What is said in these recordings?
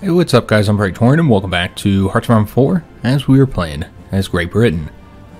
Hey, what's up guys, I'm Praetorian and welcome back to Hearts of Iron 4 as we were playing as Great Britain.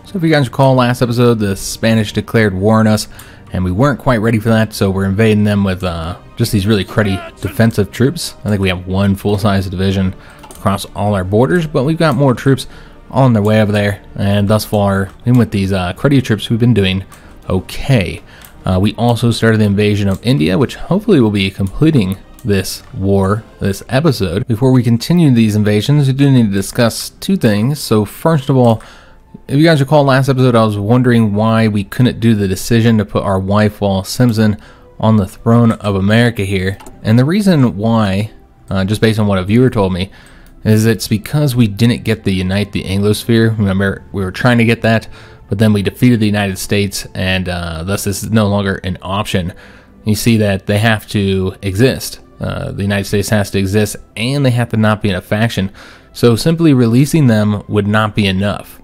So if you guys recall last episode, the Spanish declared war on us and we weren't quite ready for that, so we're invading them with uh, just these really cruddy defensive troops. I think we have one full-size division across all our borders, but we've got more troops on their way over there, and thus far, even with these uh, cruddy troops, we've been doing okay. Uh, we also started the invasion of India, which hopefully will be completing this war, this episode. Before we continue these invasions, we do need to discuss two things. So first of all, if you guys recall last episode, I was wondering why we couldn't do the decision to put our wife, Wallis Simpson, on the throne of America here. And the reason why, uh, just based on what a viewer told me, is it's because we didn't get the Unite the Anglosphere. Remember, we were trying to get that, but then we defeated the United States, and uh, thus this is no longer an option. You see that they have to exist. Uh, the United States has to exist, and they have to not be in a faction. So simply releasing them would not be enough.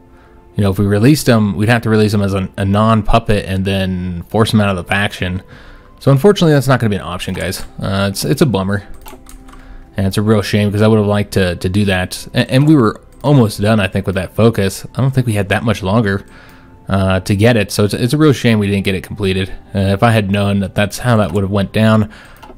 You know, if we released them, we'd have to release them as a, a non-puppet and then force them out of the faction. So unfortunately, that's not going to be an option, guys. Uh, it's it's a bummer, and it's a real shame because I would have liked to to do that. And, and, we were almost done, I think, with that focus. I don't think we had that much longer uh, to get it, so it's it's a real shame we didn't get it completed. Uh, if I had known that that's how that would have went down,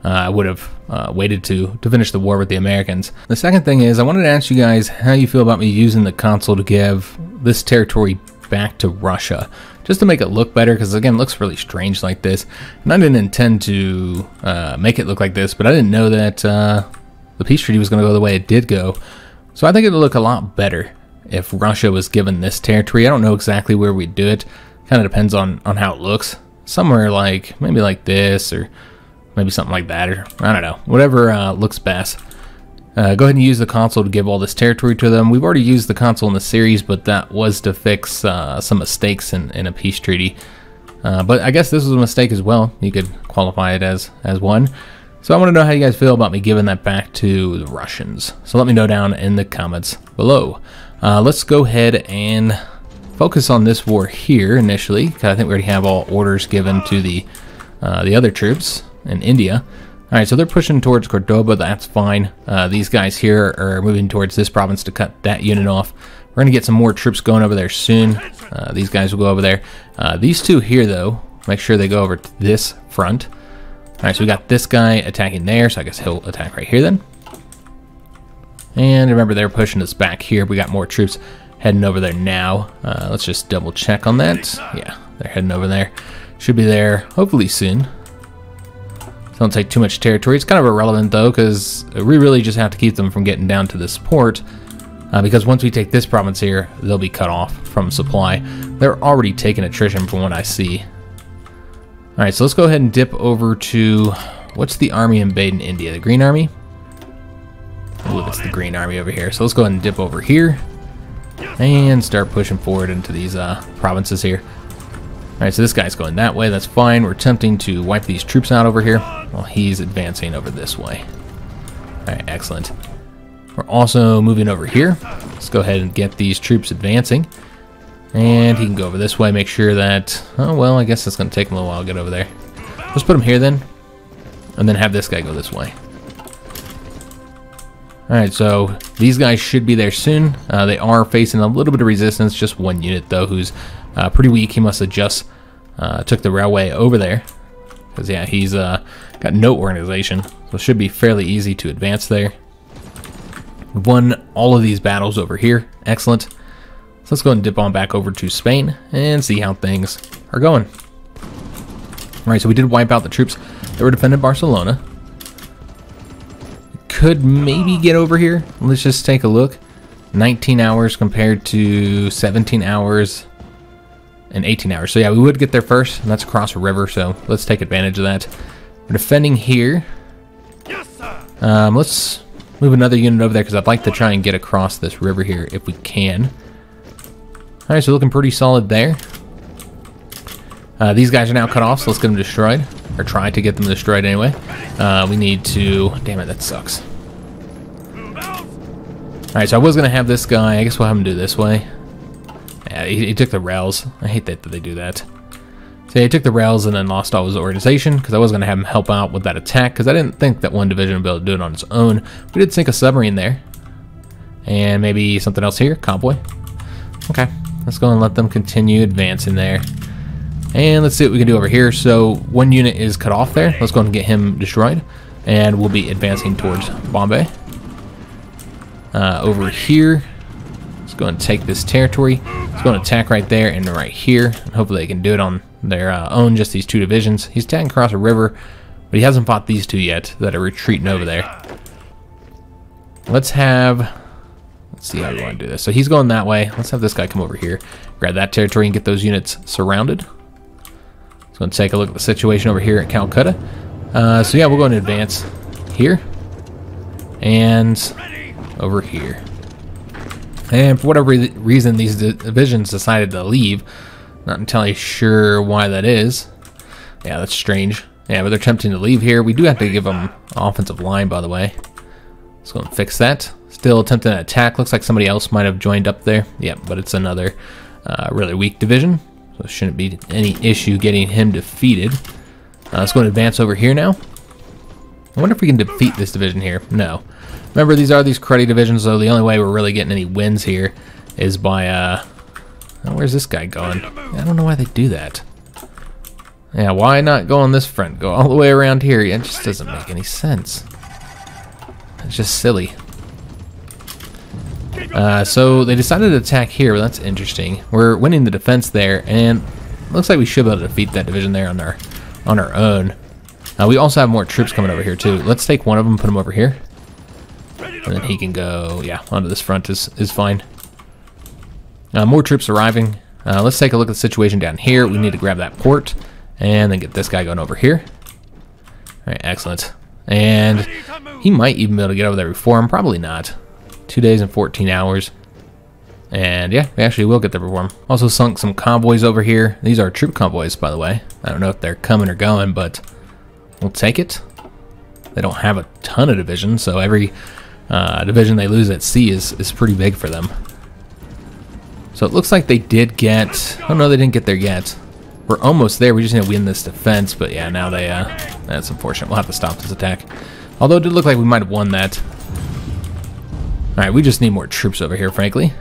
uh, I would have uh, waited to, to finish the war with the Americans. The second thing is, I wanted to ask you guys how you feel about me using the console to give this territory back to Russia. Just to make it look better, because again, it looks really strange like this. And I didn't intend to uh, make it look like this, but I didn't know that uh, the peace treaty was going to go the way it did go. So I think it would look a lot better if Russia was given this territory. I don't know exactly where we'd do it. Kind of depends on, on how it looks. Somewhere like, maybe like this, or maybe something like that, or I don't know, whatever uh, looks best. Uh, go ahead and use the console to give all this territory to them. We've already used the console in the series, but that was to fix uh, some mistakes in, in, a peace treaty. Uh, but I guess this was a mistake as well. You could qualify it as, as one. So I want to know how you guys feel about me giving that back to the Russians. So let me know down in the comments below. Uh, let's go ahead and focus on this war here initially, because I think we already have all orders given to the uh, the other troops in India. All right, so they're pushing towards Cordoba. That's fine. Uh, these guys here are moving towards this province to cut that unit off. We're going to get some more troops going over there soon. Uh, these guys will go over there. Uh, these two here, though, make sure they go over to this front. All right, so we got this guy attacking there, so I guess he'll attack right here then. And remember, they're pushing us back here. We got more troops heading over there now. Uh, let's just double check on that. Yeah, they're heading over there. Should be there hopefully soon. Don't take too much territory. It's kind of irrelevant though, because we really just have to keep them from getting down to this port. Uh, because once we take this province here, they'll be cut off from supply. They're already taking attrition from what I see. Alright, so let's go ahead and dip over to... What's the army invading India? The Green Army? Ooh, that's the Green Army over here. So let's go ahead and dip over here. And start pushing forward into these uh, provinces here. Alright, so this guy's going that way. That's fine. We're attempting to wipe these troops out over here while he's advancing over this way. Alright, excellent. We're also moving over here. Let's go ahead and get these troops advancing. And he can go over this way, make sure that... Oh, well, I guess it's going to take him a little while to get over there. Let's put him here then. And then have this guy go this way. Alright, so these guys should be there soon. Uh, they are facing a little bit of resistance, just one unit though, who's uh, pretty weak. He must have just uh, took the railway over there. Because, yeah, he's uh, got no organization. So it should be fairly easy to advance there. We've won all of these battles over here. Excellent. So let's go and dip on back over to Spain and see how things are going. Alright, so we did wipe out the troops that were defending Barcelona. Could maybe get over here. Let's just take a look. 19 hours compared to 17 hours in 18 hours. So yeah, we would get there first, and that's across a river, so let's take advantage of that. We're defending here. Yes, sir. Um, let's move another unit over there, because I'd like to try and get across this river here if we can. Alright, so looking pretty solid there. Uh, these guys are now cut off, so let's get them destroyed. Or try to get them destroyed anyway. Uh, we need to... Damn it, that sucks. Alright, so I was going to have this guy. I guess we'll have him do this way. Yeah, he, he, took the rails. I hate that, that they do that. So he took the rails and then lost all his organization because I was going to have him help out with that attack because I didn't think that one division would be able to do it on its own. We did sink a submarine there. And maybe something else here, convoy. Okay, let's go and let them continue advancing there. And let's see what we can do over here. So one unit is cut off there. Let's go and get him destroyed. And we'll be advancing towards Bombay. Uh, over here, let's go and take this territory. Let's go and attack right there and right here. Hopefully they can do it on their uh, own, just these two divisions. He's attacking across a river, but he hasn't fought these two yet that are retreating over there. Let's have... Let's see how we want to do this. So he's going that way. Let's have this guy come over here, grab that territory, and get those units surrounded. So let's take a look at the situation over here at Calcutta. Uh, so yeah, we'll go and advance here and over here. And for whatever reason, these divisions decided to leave. Not entirely sure why that is. Yeah, that's strange. Yeah, but they're attempting to leave here. We do have to give them offensive line, by the way. Let's go and fix that. Still attempting an attack. Looks like somebody else might have joined up there. Yep, but it's another uh, really weak division. So shouldn't be any issue getting him defeated. Uh, let's go and advance over here now. I wonder if we can defeat this division here. No. Remember, these are these cruddy divisions, so the only way we're really getting any wins here is by, uh... Oh, where's this guy going? I don't know why they do that. Yeah, why not go on this front? Go all the way around here. Yeah, It just doesn't make any sense. It's just silly. Uh, so they decided to attack here. That's interesting. We're winning the defense there, and looks like we should be able to defeat that division there on our on our own. Uh, we also have more troops coming over here too. Let's take one of them, put them over here, and then he can go. Yeah, onto this front is is fine. Uh, more troops arriving. Uh, let's take a look at the situation down here. We need to grab that port, and then get this guy going over here. All right, excellent. And he might even be able to get over there before him. Probably not. Two days and 14 hours. And yeah, we actually will get there before him. Also sunk some convoys over here. These are troop convoys, by the way. I don't know if they're coming or going, but we'll take it. They don't have a ton of divisions, so every uh, division they lose at sea is, is pretty big for them. So it looks like they did get... Oh no, they didn't get there yet. We're almost there. We just need to win this defense, but yeah, now they... Uh, that's unfortunate. We'll have to stop this attack. Although it did look like we might have won that. Alright, we just need more troops over here, frankly.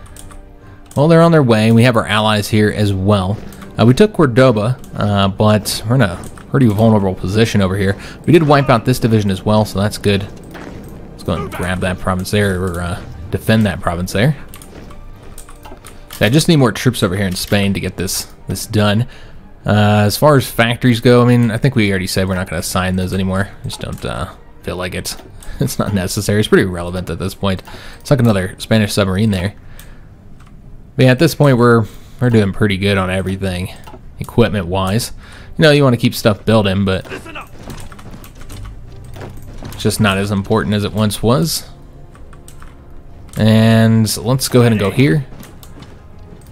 Well, they're on their way. We have our allies here as well. Uh, we took Cordoba, uh, but we're in a pretty vulnerable position over here. We did wipe out this division as well, so that's good. Let's go and grab that province there, or uh, defend that province there. I just need more troops over here in Spain to get this this done. Uh, as far as factories go, I mean, I think we already said we're not going to assign those anymore. I just don't uh, feel like it. it's not necessary. It's pretty irrelevant at this point. It's like another Spanish submarine there. But yeah, at this point, we're we're doing pretty good on everything, equipment-wise. You know, you want to keep stuff building, but just not as important as it once was. And let's go ahead and go here.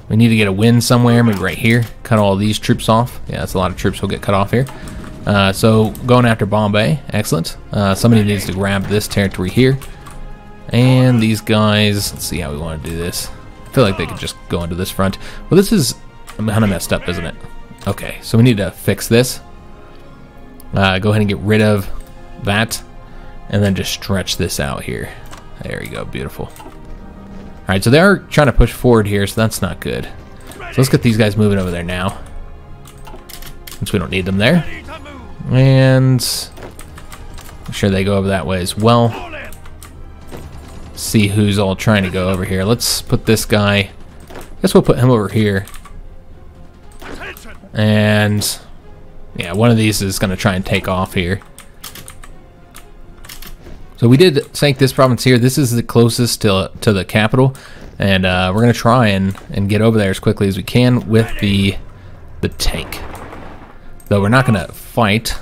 We need to get a win somewhere, maybe right here. Cut all these troops off. Yeah, that's a lot of troops will get cut off here. Uh, so going after Bombay, excellent. Uh, somebody needs to grab this territory here. And these guys, let's see how we want to do this. I feel like they could just go into this front. Well, this is kind of messed up, isn't it? Okay, so we need to fix this. Uh, go ahead and get rid of that. And then just stretch this out here. There you go, beautiful. Alright, so they are trying to push forward here, so that's not good. So let's get these guys moving over there now. Since we don't need them there. And... I'm sure they go over that way as well. See who's all trying to go over here. Let's put this guy... I guess we'll put him over here. And... Yeah, one of these is going to try and take off here. So we did sink this province here. This is the closest to, to the capital. And uh, we're going to try and, and get over there as quickly as we can with the, the tank. Though we're not going to fight.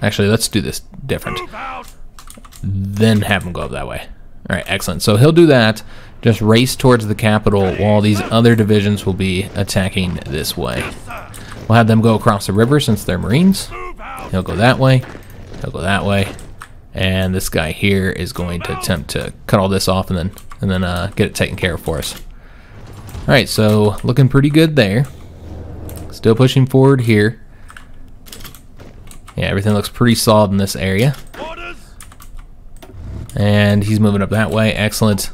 Actually, let's do this different. Then have him go up that way. All right, excellent. So he'll do that. Just race towards the capital while these other divisions will be attacking this way. We'll have them go across the river since they're Marines. He'll go that way. He'll go that way. And this guy here is going to attempt to cut all this off and then and then uh, get it taken care of for us. All right, so looking pretty good there. Still pushing forward here. Yeah, everything looks pretty solid in this area. And he's moving up that way. Excellent.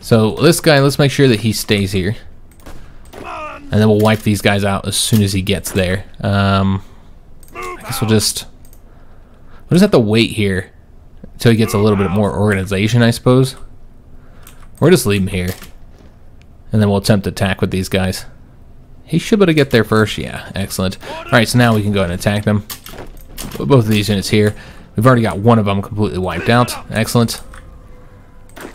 So this guy, let's make sure that he stays here. And then we'll wipe these guys out as soon as he gets there. Um, I guess we'll just... We'll just have to wait here until he gets a little bit more organization, I suppose. Or just leave him here. And then we'll attempt to attack with these guys. He should be able to get there first. Yeah, excellent. Alright, so now we can go and attack them. Both of these units here. We've already got one of them completely wiped out. Excellent.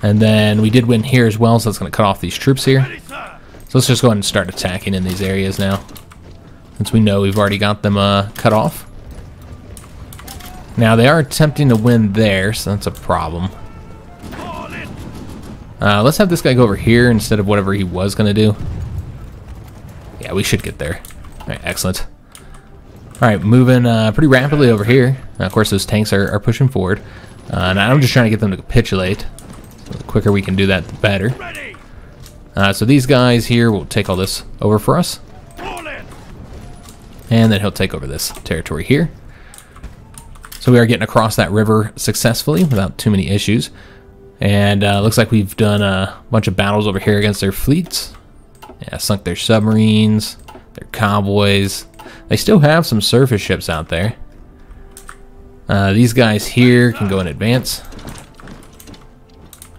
And then we did win here as well, so that's going to cut off these troops here. So let's just go ahead and start attacking in these areas now. Since we know we've already got them uh, cut off. Now they are attempting to win there, so that's a problem. Uh, let's have this guy go over here instead of whatever he was going to do. Yeah, we should get there. Alright, excellent. Alright, moving uh, pretty rapidly over here. Now, of course, those tanks are, are pushing forward. Uh, and I'm just trying to get them to capitulate. So the quicker we can do that, the better. Uh, so these guys here will take all this over for us. And then he'll take over this territory here. So we are getting across that river successfully without too many issues. And uh, looks like we've done a bunch of battles over here against their fleets. Yeah, sunk their submarines, their convoys. They still have some surface ships out there. Uh, these guys here can go in advance.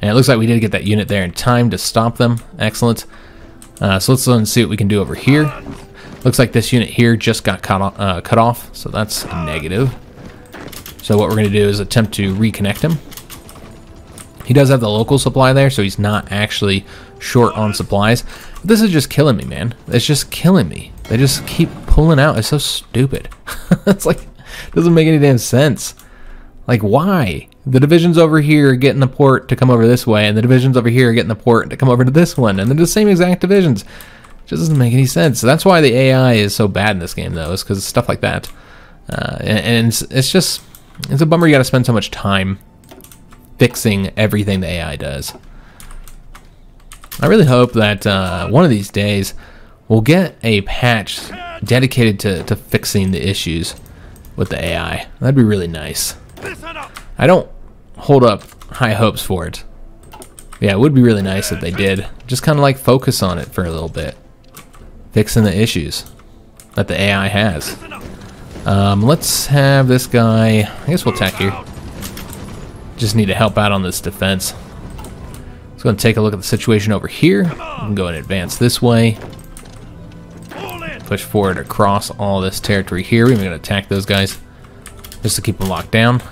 And it looks like we did get that unit there in time to stop them. Excellent. Uh, so let's and see what we can do over here. Looks like this unit here just got cut off, uh, cut off, so that's a negative. So what we're going to do is attempt to reconnect him. He does have the local supply there, so he's not actually short on supplies. This is just killing me, man. It's just killing me. They just keep pulling out. It's so stupid. it's like, doesn't make any damn sense. Like, why? The divisions over here are getting the port to come over this way, and the divisions over here are getting the port to come over to this one, and they're the same exact divisions. It just doesn't make any sense. So that's why the AI is so bad in this game, though, is because stuff like that. Uh, and and it's, it's just, it's a bummer you got to spend so much time fixing everything the AI does. I really hope that uh, one of these days we'll get a patch dedicated to, to fixing the issues with the AI. That'd be really nice. I don't hold up high hopes for it. Yeah, it would be really nice if they did. Just kind of like focus on it for a little bit. Fixing the issues that the AI has. Um, let's have this guy. I guess we'll attack here. Just need to help out on this defense. Let's go and take a look at the situation over here. We can go and advance this way. Push forward across all this territory here. We're going to attack those guys just to keep them locked down.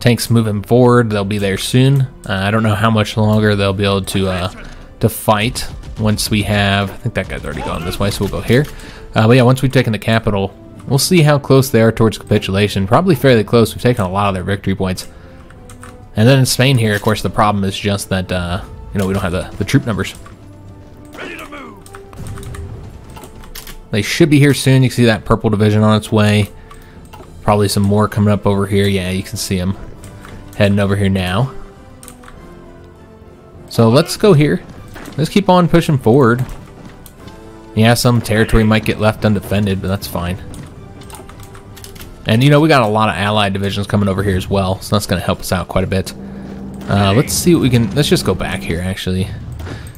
Tanks moving forward. They'll be there soon. Uh, I don't know how much longer they'll be able to uh, to fight once we have. I think that guy's already gone this way, so we'll go here. Uh, but yeah, once we've taken the capital, we'll see how close they are towards capitulation. Probably fairly close. We've taken a lot of their victory points. And then in Spain here, of course, the problem is just that uh, you know we don't have the, the troop numbers. Ready to move. They should be here soon. You can see that purple division on its way. Probably some more coming up over here. Yeah, you can see them heading over here now. So let's go here. Let's keep on pushing forward. Yeah, some territory might get left undefended, but that's fine. And you know, we got a lot of allied divisions coming over here as well, so that's going to help us out quite a bit. Uh, let's see what we can. Let's just go back here, actually.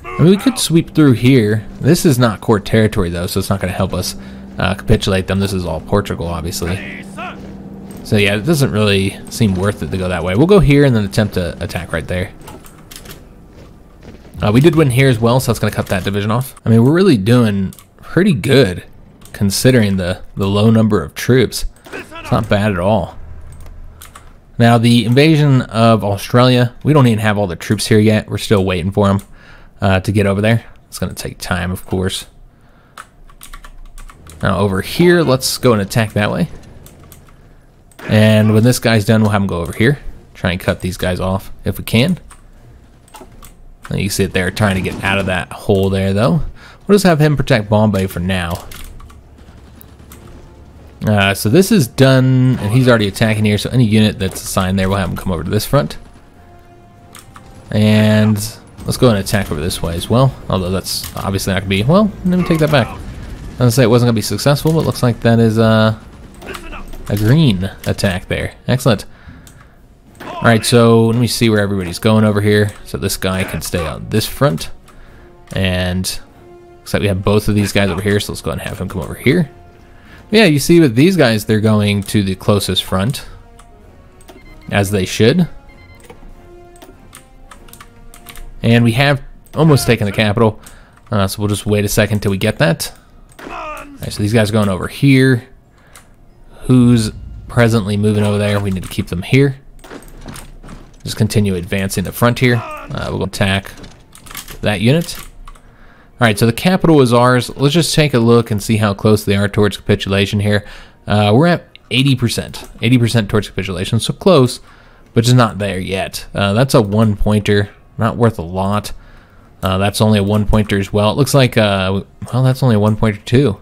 I mean, we could sweep through here. This is not core territory, though, so it's not going to help us uh, capitulate them. This is all Portugal, obviously. So yeah, it doesn't really seem worth it to go that way. We'll go here and then attempt to attack right there. Uh, we did win here as well, so that's going to cut that division off. I mean, we're really doing pretty good considering the, the low number of troops. It's not bad at all. Now, the invasion of Australia, we don't even have all the troops here yet. We're still waiting for them uh, to get over there. It's going to take time, of course. Now, over here, let's go and attack that way. And when this guy's done, we'll have him go over here. Try and cut these guys off if we can. You see it there trying to get out of that hole there, though. We'll just have him protect Bombay for now. Uh, so this is done, and he's already attacking here, so any unit that's assigned there, we'll have him come over to this front. And let's go and attack over this way as well. Although that's obviously not going to be... Well, let me take that back. I was going to say it wasn't going to be successful, but looks like that is uh, a green attack there. Excellent. Alright, so let me see where everybody's going over here. So this guy can stay on this front. And looks like we have both of these guys over here, so let's go and have him come over here. Yeah, you see with these guys, they're going to the closest front. As they should. And we have almost taken the capital. Uh, so we'll just wait a second till we get that. Come. Alright, so these guys are going over here. Who's presently moving over there? We need to keep them here. Just continue advancing the frontier. Uh, we'll attack that unit. Alright, so the capital is ours. Let's just take a look and see how close they are towards capitulation here. Uh, we're at 80%. 80% towards capitulation, so close, but just not there yet. Uh, that's a one pointer, not worth a lot. Uh, that's only a one pointer as well. It looks like, uh, well, that's only a one pointer too.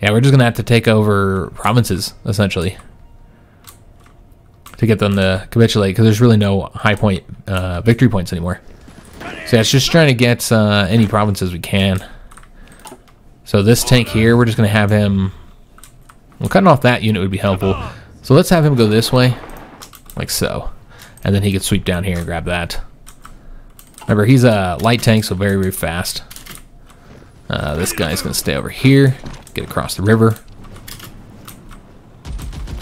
Yeah, we're just gonna have to take over provinces essentially to get them to capitulate because there's really no high point uh, victory points anymore. So yeah, it's just trying to get uh, any provinces we can. So this tank here, we're just gonna have him. Well, cutting off that unit would be helpful. So let's have him go this way, like so, and then he could sweep down here and grab that. Remember, he's a light tank, so very, very fast. Uh, this guy's gonna stay over here, get across the river.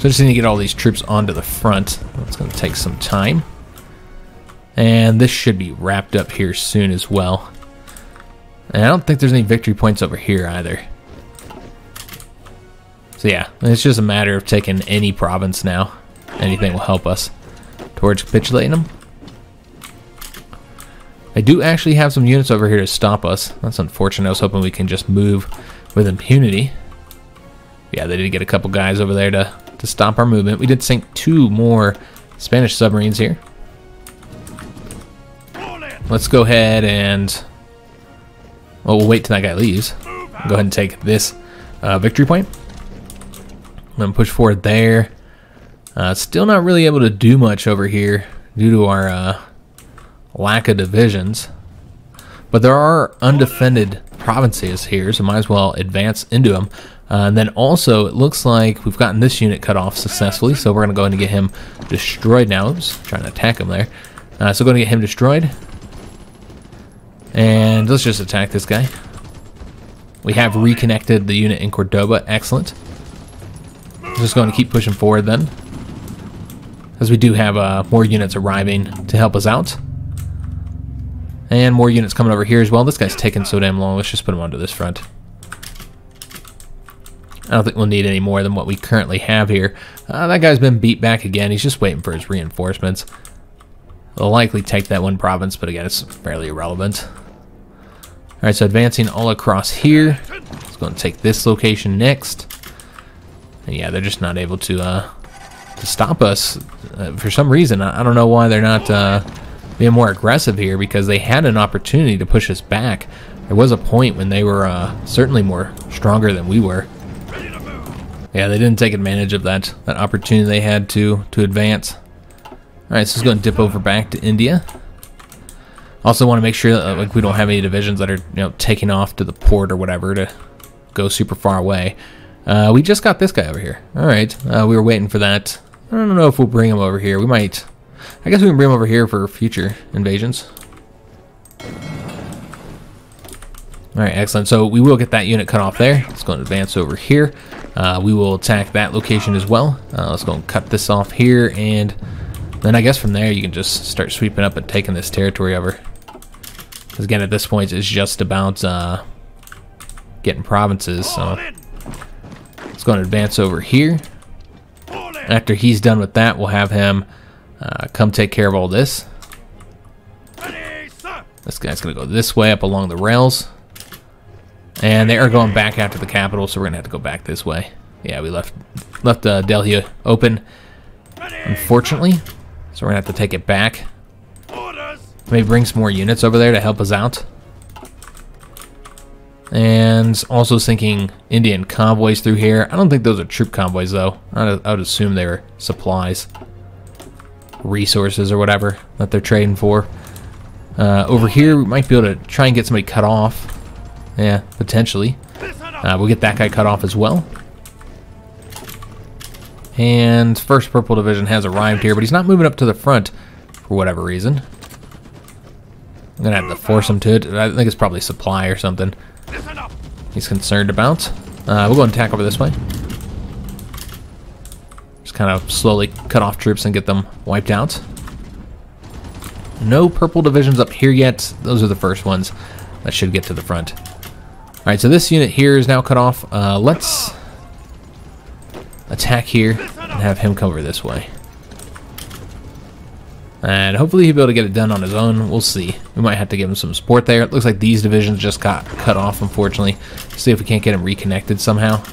So just need to get all these troops onto the front. It's gonna take some time. And this should be wrapped up here soon as well. And I don't think there's any victory points over here either. So yeah, it's just a matter of taking any province now. Anything will help us towards capitulating them. I do actually have some units over here to stop us. That's unfortunate. I was hoping we can just move with impunity. Yeah, they did get a couple guys over there to, to stop our movement. We did sink two more Spanish submarines here. Let's go ahead and... Well, we'll wait till that guy leaves. Go ahead and take this uh, victory point. I'm going to push forward there. Uh, still not really able to do much over here due to our uh, lack of divisions. But there are undefended provinces here, so might as well advance into them. Uh, and then also, it looks like we've gotten this unit cut off successfully, so we're going to go and get him destroyed now. Oops, trying to attack him there. Uh, so going to get him destroyed. And let's just attack this guy. We have reconnected the unit in Cordoba. Excellent. Just going to keep pushing forward then. As we do have uh, more units arriving to help us out. And more units coming over here as well. This guy's taking so damn long. Let's just put him onto this front. I don't think we'll need any more than what we currently have here. Uh, that guy's been beat back again. He's just waiting for his reinforcements. They'll likely take that one province, but again, it's fairly irrelevant. Alright, so advancing all across here. Let's go and take this location next. And yeah, they're just not able to, uh, to stop us. Uh, for some reason, I, I don't know why they're not uh, being more aggressive here, because they had an opportunity to push us back. There was a point when they were uh, certainly more stronger than we were. Yeah, they didn't take advantage of that that opportunity they had to to advance. All right, so let's go and dip over back to India. Also, want to make sure that uh, like we don't have any divisions that are you know taking off to the port or whatever to go super far away. Uh, we just got this guy over here. All right, uh, we were waiting for that. I don't know if we'll bring him over here. We might. I guess we can bring him over here for future invasions. All right, excellent. So we will get that unit cut off there. Let's go and advance over here. Uh, we will attack that location as well. Uh, let's go and cut this off here, and then I guess from there you can just start sweeping up and taking this territory over. Because again, at this point, it's just about uh, getting provinces. So let's go and advance over here. After he's done with that, we'll have him uh, come take care of all this. This guy's gonna go this way up along the rails. And they are going back after the capital, so we're gonna have to go back this way. Yeah, we left left uh, Delhi open, unfortunately. So we're gonna have to take it back. Maybe bring some more units over there to help us out. And also thinking Indian convoys through here. I don't think those are troop convoys though. I would, assume they were supplies, resources or whatever that they're trading for. Uh, over here, we might be able to try and get somebody cut off. Yeah, potentially. Uh, we'll get that guy cut off as well. And first purple division has arrived here, but he's not moving up to the front for whatever reason. I'm gonna have to force him to it. I think it's probably supply or something he's concerned about. Uh, we'll go and attack over this way. Just kind of slowly cut off troops and get them wiped out. No purple divisions up here yet. Those are the first ones that should get to the front. Alright, so this unit here is now cut off. Uh, let's attack here and have him cover this way. And hopefully he'll be able to get it done on his own. We'll see. We might have to give him some support there. It looks like these divisions just got cut off, unfortunately. See if we can't get him reconnected somehow.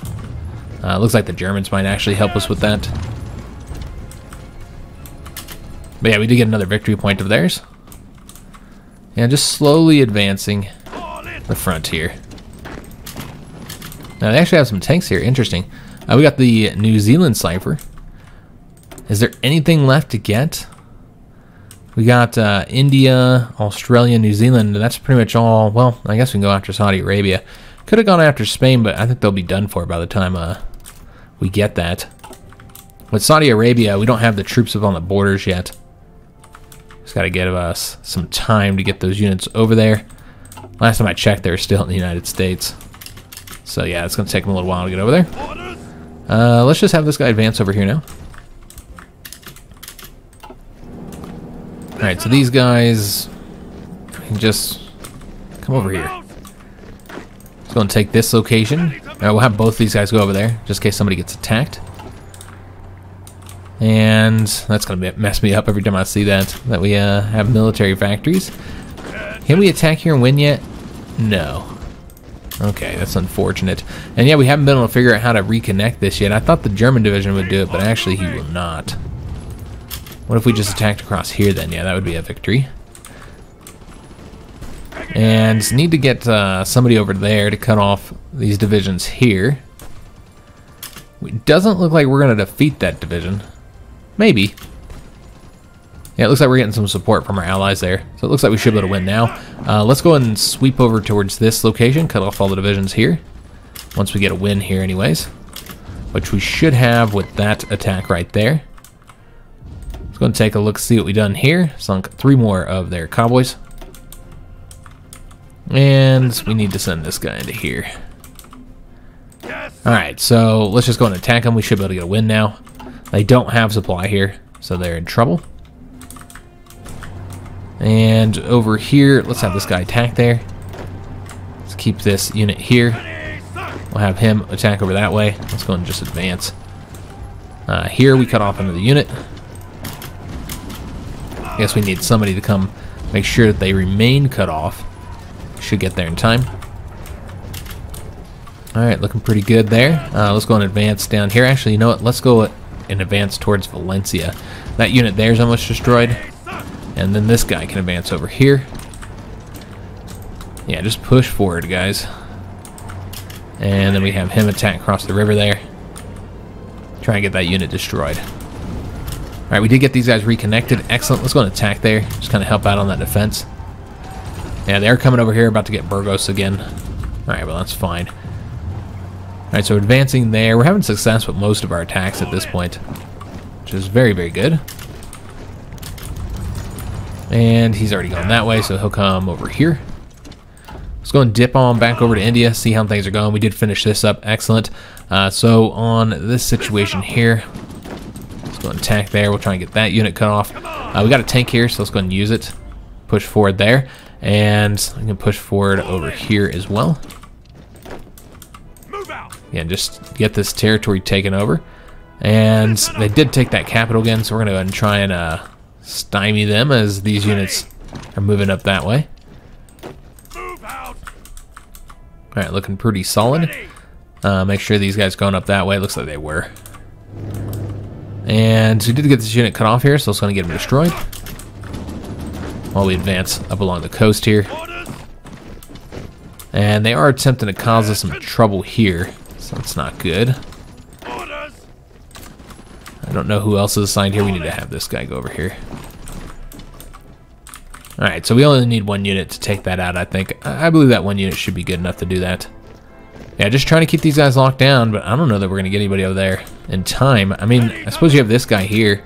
Uh, looks like the Germans might actually help us with that. But yeah, we did get another victory point of theirs. Yeah, just slowly advancing the front here. Now they actually have some tanks here. Interesting. Uh, we got the New Zealand Cipher. Is there anything left to get? We got uh, India, Australia, New Zealand. That's pretty much all. Well, I guess we can go after Saudi Arabia. Could have gone after Spain, but I think they'll be done for by the time uh, we get that. With Saudi Arabia, we don't have the troops up on the borders yet. Just got to give us some time to get those units over there. Last time I checked, they were still in the United States. So yeah, it's going to take them a little while to get over there. Uh, let's just have this guy advance over here now. Alright, so these guys can just come over here. It's going to take this location. Alright, we'll have both these guys go over there, just in case somebody gets attacked. And that's going to mess me up every time I see that, that we uh, have military factories. Can we attack here and win yet? No. Okay, that's unfortunate. And yeah, we haven't been able to figure out how to reconnect this yet. I thought the German division would do it, but actually he will not. What if we just attacked across here then? Yeah, that would be a victory. And need to get uh, somebody over there to cut off these divisions here. It doesn't look like we're going to defeat that division. Maybe. Yeah, it looks like we're getting some support from our allies there. So it looks like we should be able to win now. Uh, let's go and sweep over towards this location, cut off all the divisions here. Once we get a win here anyways. Which we should have with that attack right there. Let's go and take a look, see what we've done here. Sunk three more of their convoys. And we need to send this guy into here. Alright, so let's just go and attack them. We should be able to get a win now. They don't have supply here, so they're in trouble. And over here, let's have this guy attack there. Let's keep this unit here. We'll have him attack over that way. Let's go and just advance. Uh, here we cut off another unit. I guess we need somebody to come make sure that they remain cut off. Should get there in time. Alright, looking pretty good there. Uh, let's go and advance down here. Actually, you know what? Let's go and advance towards Valencia. That unit there is almost destroyed. And then this guy can advance over here. Yeah, just push forward, guys. And then we have him attack across the river there. Try and get that unit destroyed. Alright, we did get these guys reconnected. Excellent. Let's go and attack there. Just kind of help out on that defense. Yeah, they're coming over here, about to get Burgos again. Alright, well, that's fine. Alright, so advancing there. We're having success with most of our attacks at this point, which is very, very good. And he's already gone that way, so he'll come over here. Let's go and dip on back over to India, see how things are going. We did finish this up. Excellent. Uh, so on this situation here, let's go and attack there. We'll try and get that unit cut off. Uh, we got a tank here, so let's go and use it. Push forward there. And I can push forward over here as well. Yeah, just get this territory taken over. And they did take that capital again, so we're going to go ahead and try and uh, stymie them as these units are moving up that way. All right, looking pretty solid. Uh, make sure these guys going up that way. Looks like they were. And so we did get this unit cut off here, so it's going to get them destroyed. While we advance up along the coast here. And they are attempting to cause us some trouble here, so that's not good. I don't know who else is assigned here. We need to have this guy go over here. Alright, so we only need one unit to take that out, I think. I believe that one unit should be good enough to do that. Yeah, just trying to keep these guys locked down, but I don't know that we're going to get anybody over there in time. I mean, I suppose you have this guy here.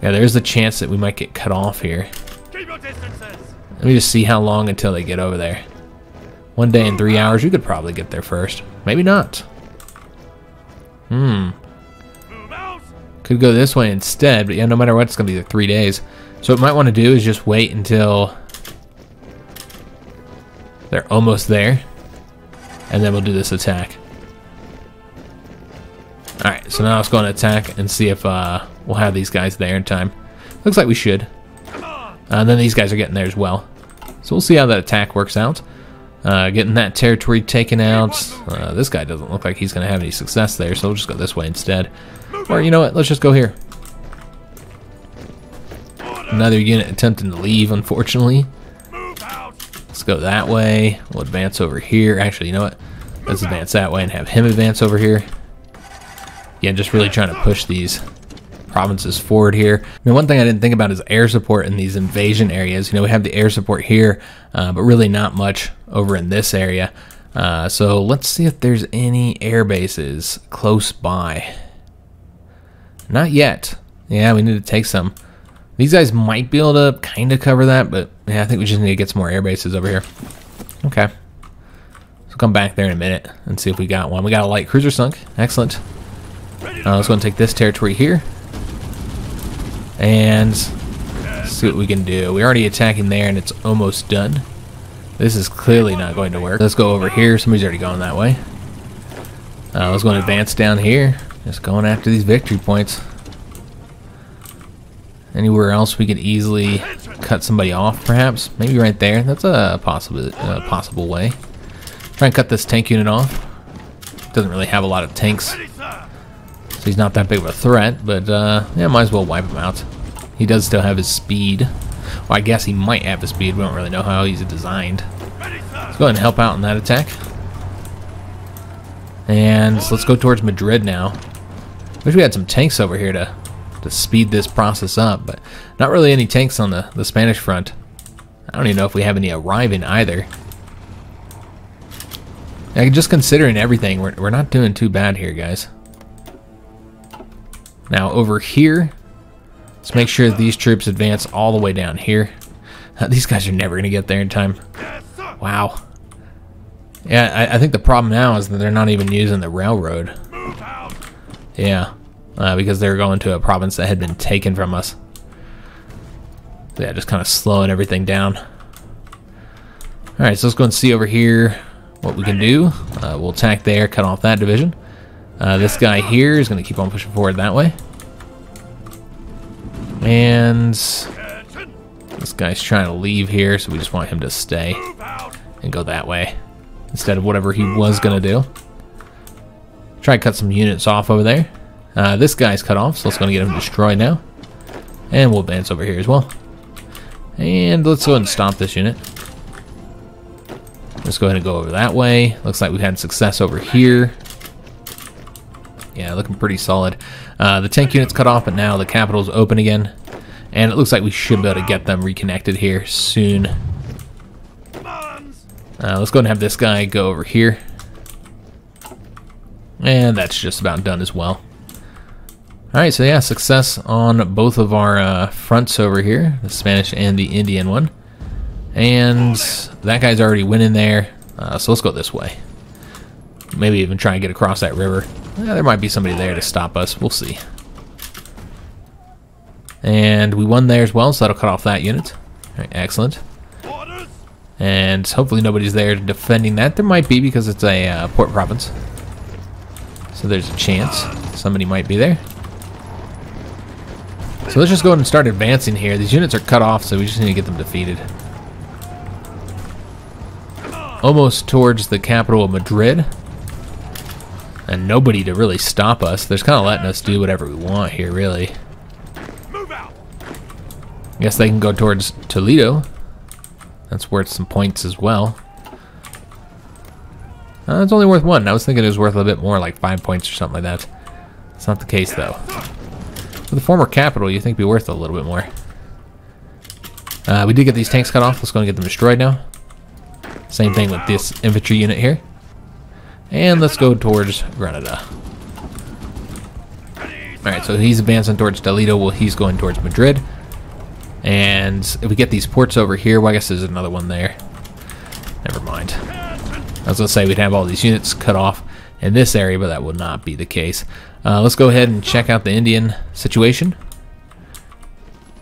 Yeah, there's the chance that we might get cut off here. Let me just see how long until they get over there. One day and three hours, you could probably get there first. Maybe not. Hmm. Could go this way instead, but yeah, no matter what, it's going to be like three days. So what we might want to do is just wait until they're almost there, and then we'll do this attack. Alright, so now let's go and attack and see if uh, we'll have these guys there in time. Looks like we should. On. And then these guys are getting there as well. So we'll see how that attack works out. Uh, getting that territory taken out. Uh, this guy doesn't look like he's going to have any success there, so we'll just go this way instead. Or you know what? Let's just go here. Another unit attempting to leave, unfortunately. Let's go that way. We'll advance over here. Actually, you know what? Let's advance that way and have him advance over here. Yeah, just really trying to push these provinces forward here. Now, one thing I didn't think about is air support in these invasion areas. You know, we have the air support here, uh, but really not much over in this area. Uh, so let's see if there's any air bases close by. Not yet. Yeah, we need to take some. These guys might be able to kind of cover that, but yeah, I think we just need to get some more air bases over here. Okay. So come back there in a minute and see if we got one. We got a light cruiser sunk. Excellent. Uh, let's go and take this territory here. And see what we can do. We're already attacking there and it's almost done. This is clearly not going to work. Let's go over here. Somebody's already going that way. Uh, let's go and advance down here. Just going after these victory points. Anywhere else we could easily cut somebody off, perhaps? Maybe right there. That's a possible, possible way. Try and cut this tank unit off. Doesn't really have a lot of tanks. So he's not that big of a threat, but uh, yeah, might as well wipe him out. He does still have his speed. Well, I guess he might have his speed. We don't really know how he's designed. Let's go ahead and help out in that attack. And let's go towards Madrid now. Wish we had some tanks over here to, to speed this process up, but not really any tanks on the, the Spanish front. I don't even know if we have any arriving either. Yeah, just considering everything, we're, we're not doing too bad here, guys. Now, over here, let's make sure these troops advance all the way down here. These guys are never going to get there in time. Wow. Yeah, I, I think the problem now is that they're not even using the railroad. Yeah, uh, because they're going to a province that had been taken from us. So yeah, just kind of slowing everything down. All right, so let's go and see over here what we can do. Uh, we'll attack there, cut off that division. Uh, this guy here is going to keep on pushing forward that way. And this guy's trying to leave here, so we just want him to stay and go that way instead of whatever he was going to do. Try to cut some units off over there. Uh, this guy's cut off, so let's go and get him destroyed now. And we'll advance over here as well. And let's go ahead and stop this unit. Let's go ahead and go over that way. Looks like we've had success over here. Yeah, looking pretty solid. Uh, the tank unit's cut off, but now the capital's open again. And it looks like we should be able to get them reconnected here soon. Uh, let's go and have this guy go over here. And that's just about done as well. Alright, so yeah, success on both of our uh, fronts over here, the Spanish and the Indian one. And that guy's already winning there, uh, so let's go this way. Maybe even try and get across that river. Yeah, there might be somebody there to stop us, we'll see. And we won there as well, so that'll cut off that unit. Excellent. And hopefully nobody's there defending that. There might be because it's a uh, port province. So there's a chance somebody might be there. So let's just go ahead and start advancing here. These units are cut off, so we just need to get them defeated. Almost towards the capital of Madrid. And nobody to really stop us. They're kind of letting us do whatever we want here, really. Move out. I guess they can go towards Toledo. That's worth some points as well. Uh, it's only worth one. I was thinking it was worth a bit more, like five points or something like that. It's not the case, though. For the former capital, you think it'd be worth a little bit more. Uh, we did get these tanks cut off. Let's go and get them destroyed now. Same thing with this infantry unit here. And let's go towards Granada. Alright, so he's advancing towards Toledo while he's going towards Madrid. And if we get these ports over here, well, I guess there's another one there. Never mind. I was going to say we'd have all these units cut off in this area, but that would not be the case. Uh, let's go ahead and check out the Indian situation.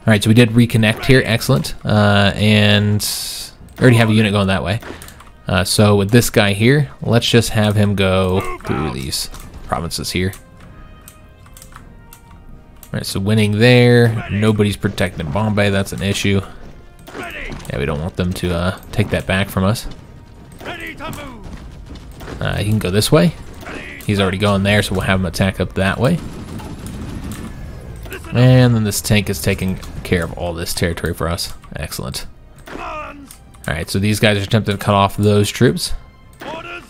Alright, so we did reconnect here. Excellent. Uh, and already have a unit going that way. Uh, so with this guy here, let's just have him go through these provinces here. Alright, so winning there. Nobody's protecting Bombay. That's an issue. Yeah, we don't want them to uh, take that back from us. Uh, he can go this way. He's already going there, so we'll have him attack up that way. And then this tank is taking care of all this territory for us. Excellent. Alright, so these guys are attempting to cut off those troops.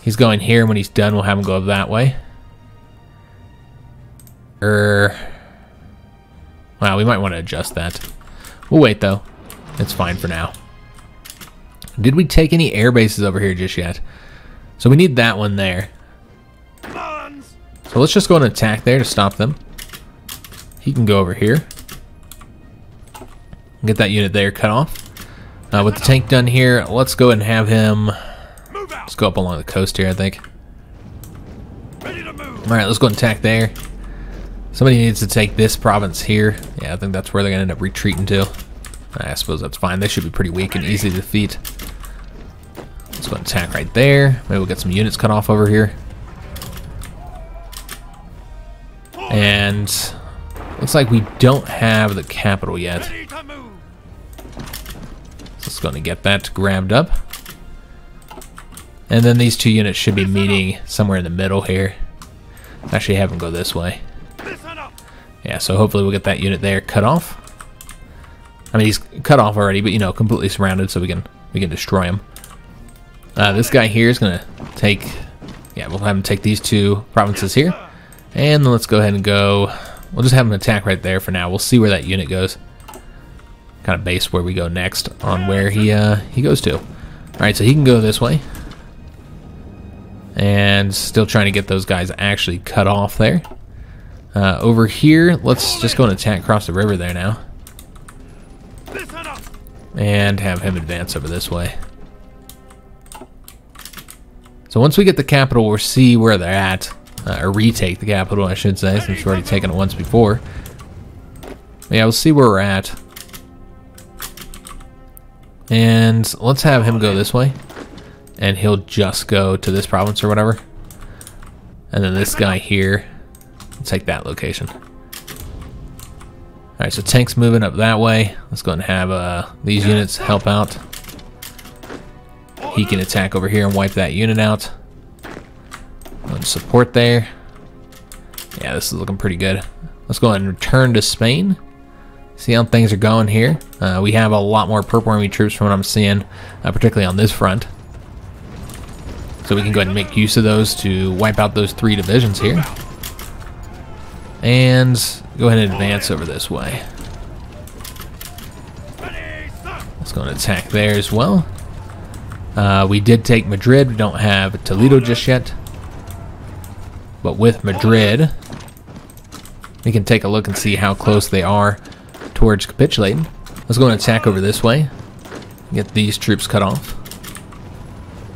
He's going here. When he's done, we'll have him go that way. Er. Wow, we might want to adjust that. We'll wait, though. It's fine for now. Did we take any air bases over here just yet? So we need that one there. So let's just go and attack there to stop them. He can go over here. Get that unit there cut off. Uh, with the tank done here, let's go and have him... Let's go up along the coast here, I think. Alright, let's go and attack there. Somebody needs to take this province here. Yeah, I think that's where they're going to end up retreating to. I suppose that's fine. They should be pretty weak and easy to defeat. Let's go and attack right there. Maybe we'll get some units cut off over here. And looks like we don't have the capital yet. Just going to get that grabbed up. And then these two units should be meeting somewhere in the middle here. Actually have them go this way. Yeah, so hopefully we'll get that unit there cut off. I mean, he's cut off already, but you know, completely surrounded, so we can we can destroy him. Uh, this guy here is gonna take, yeah, we'll have him take these two provinces here, and then let's go ahead and go. We'll just have him attack right there for now. We'll see where that unit goes. Kind of base where we go next on where he uh, he goes to. All right, so he can go this way, and still trying to get those guys actually cut off there. Uh, over here, let's just go and attack across the river there now. And have him advance over this way. So once we get the capital, we'll see where they're at. Uh, or retake the capital, I should say, since we've already taken it once before. Yeah, we'll see where we're at. And let's have him go this way. And he'll just go to this province or whatever. And then this guy here, take that location. Alright, so tank's moving up that way. Let's go and have uh, these units help out. He can attack over here and wipe that unit out. And support there. Yeah, this is looking pretty good. Let's go and return to Spain. See how things are going here. Uh, we have a lot more purple army troops from what I'm seeing, uh, particularly on this front. So we can go ahead and make use of those to wipe out those three divisions here. And go ahead and advance over this way. Let's go and attack there as well. Uh, we did take Madrid. We don't have Toledo just yet. But with Madrid, we can take a look and see how close they are towards capitulating. Let's go and attack over this way. Get these troops cut off.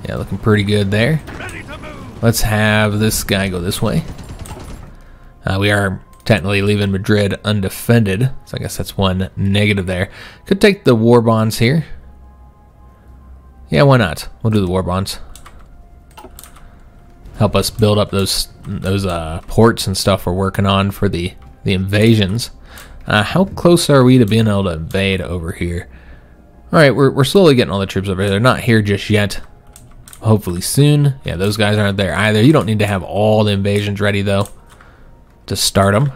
Yeah, looking pretty good there. Let's have this guy go this way. Uh, we are technically leaving Madrid undefended, so I guess that's one negative there. Could take the war bonds here. Yeah, why not? We'll do the war bonds. Help us build up those those uh, ports and stuff we're working on for the the invasions. Uh, how close are we to being able to invade over here? All right, we're we're slowly getting all the troops over here. They're not here just yet. Hopefully soon. Yeah, those guys aren't there either. You don't need to have all the invasions ready though to start them.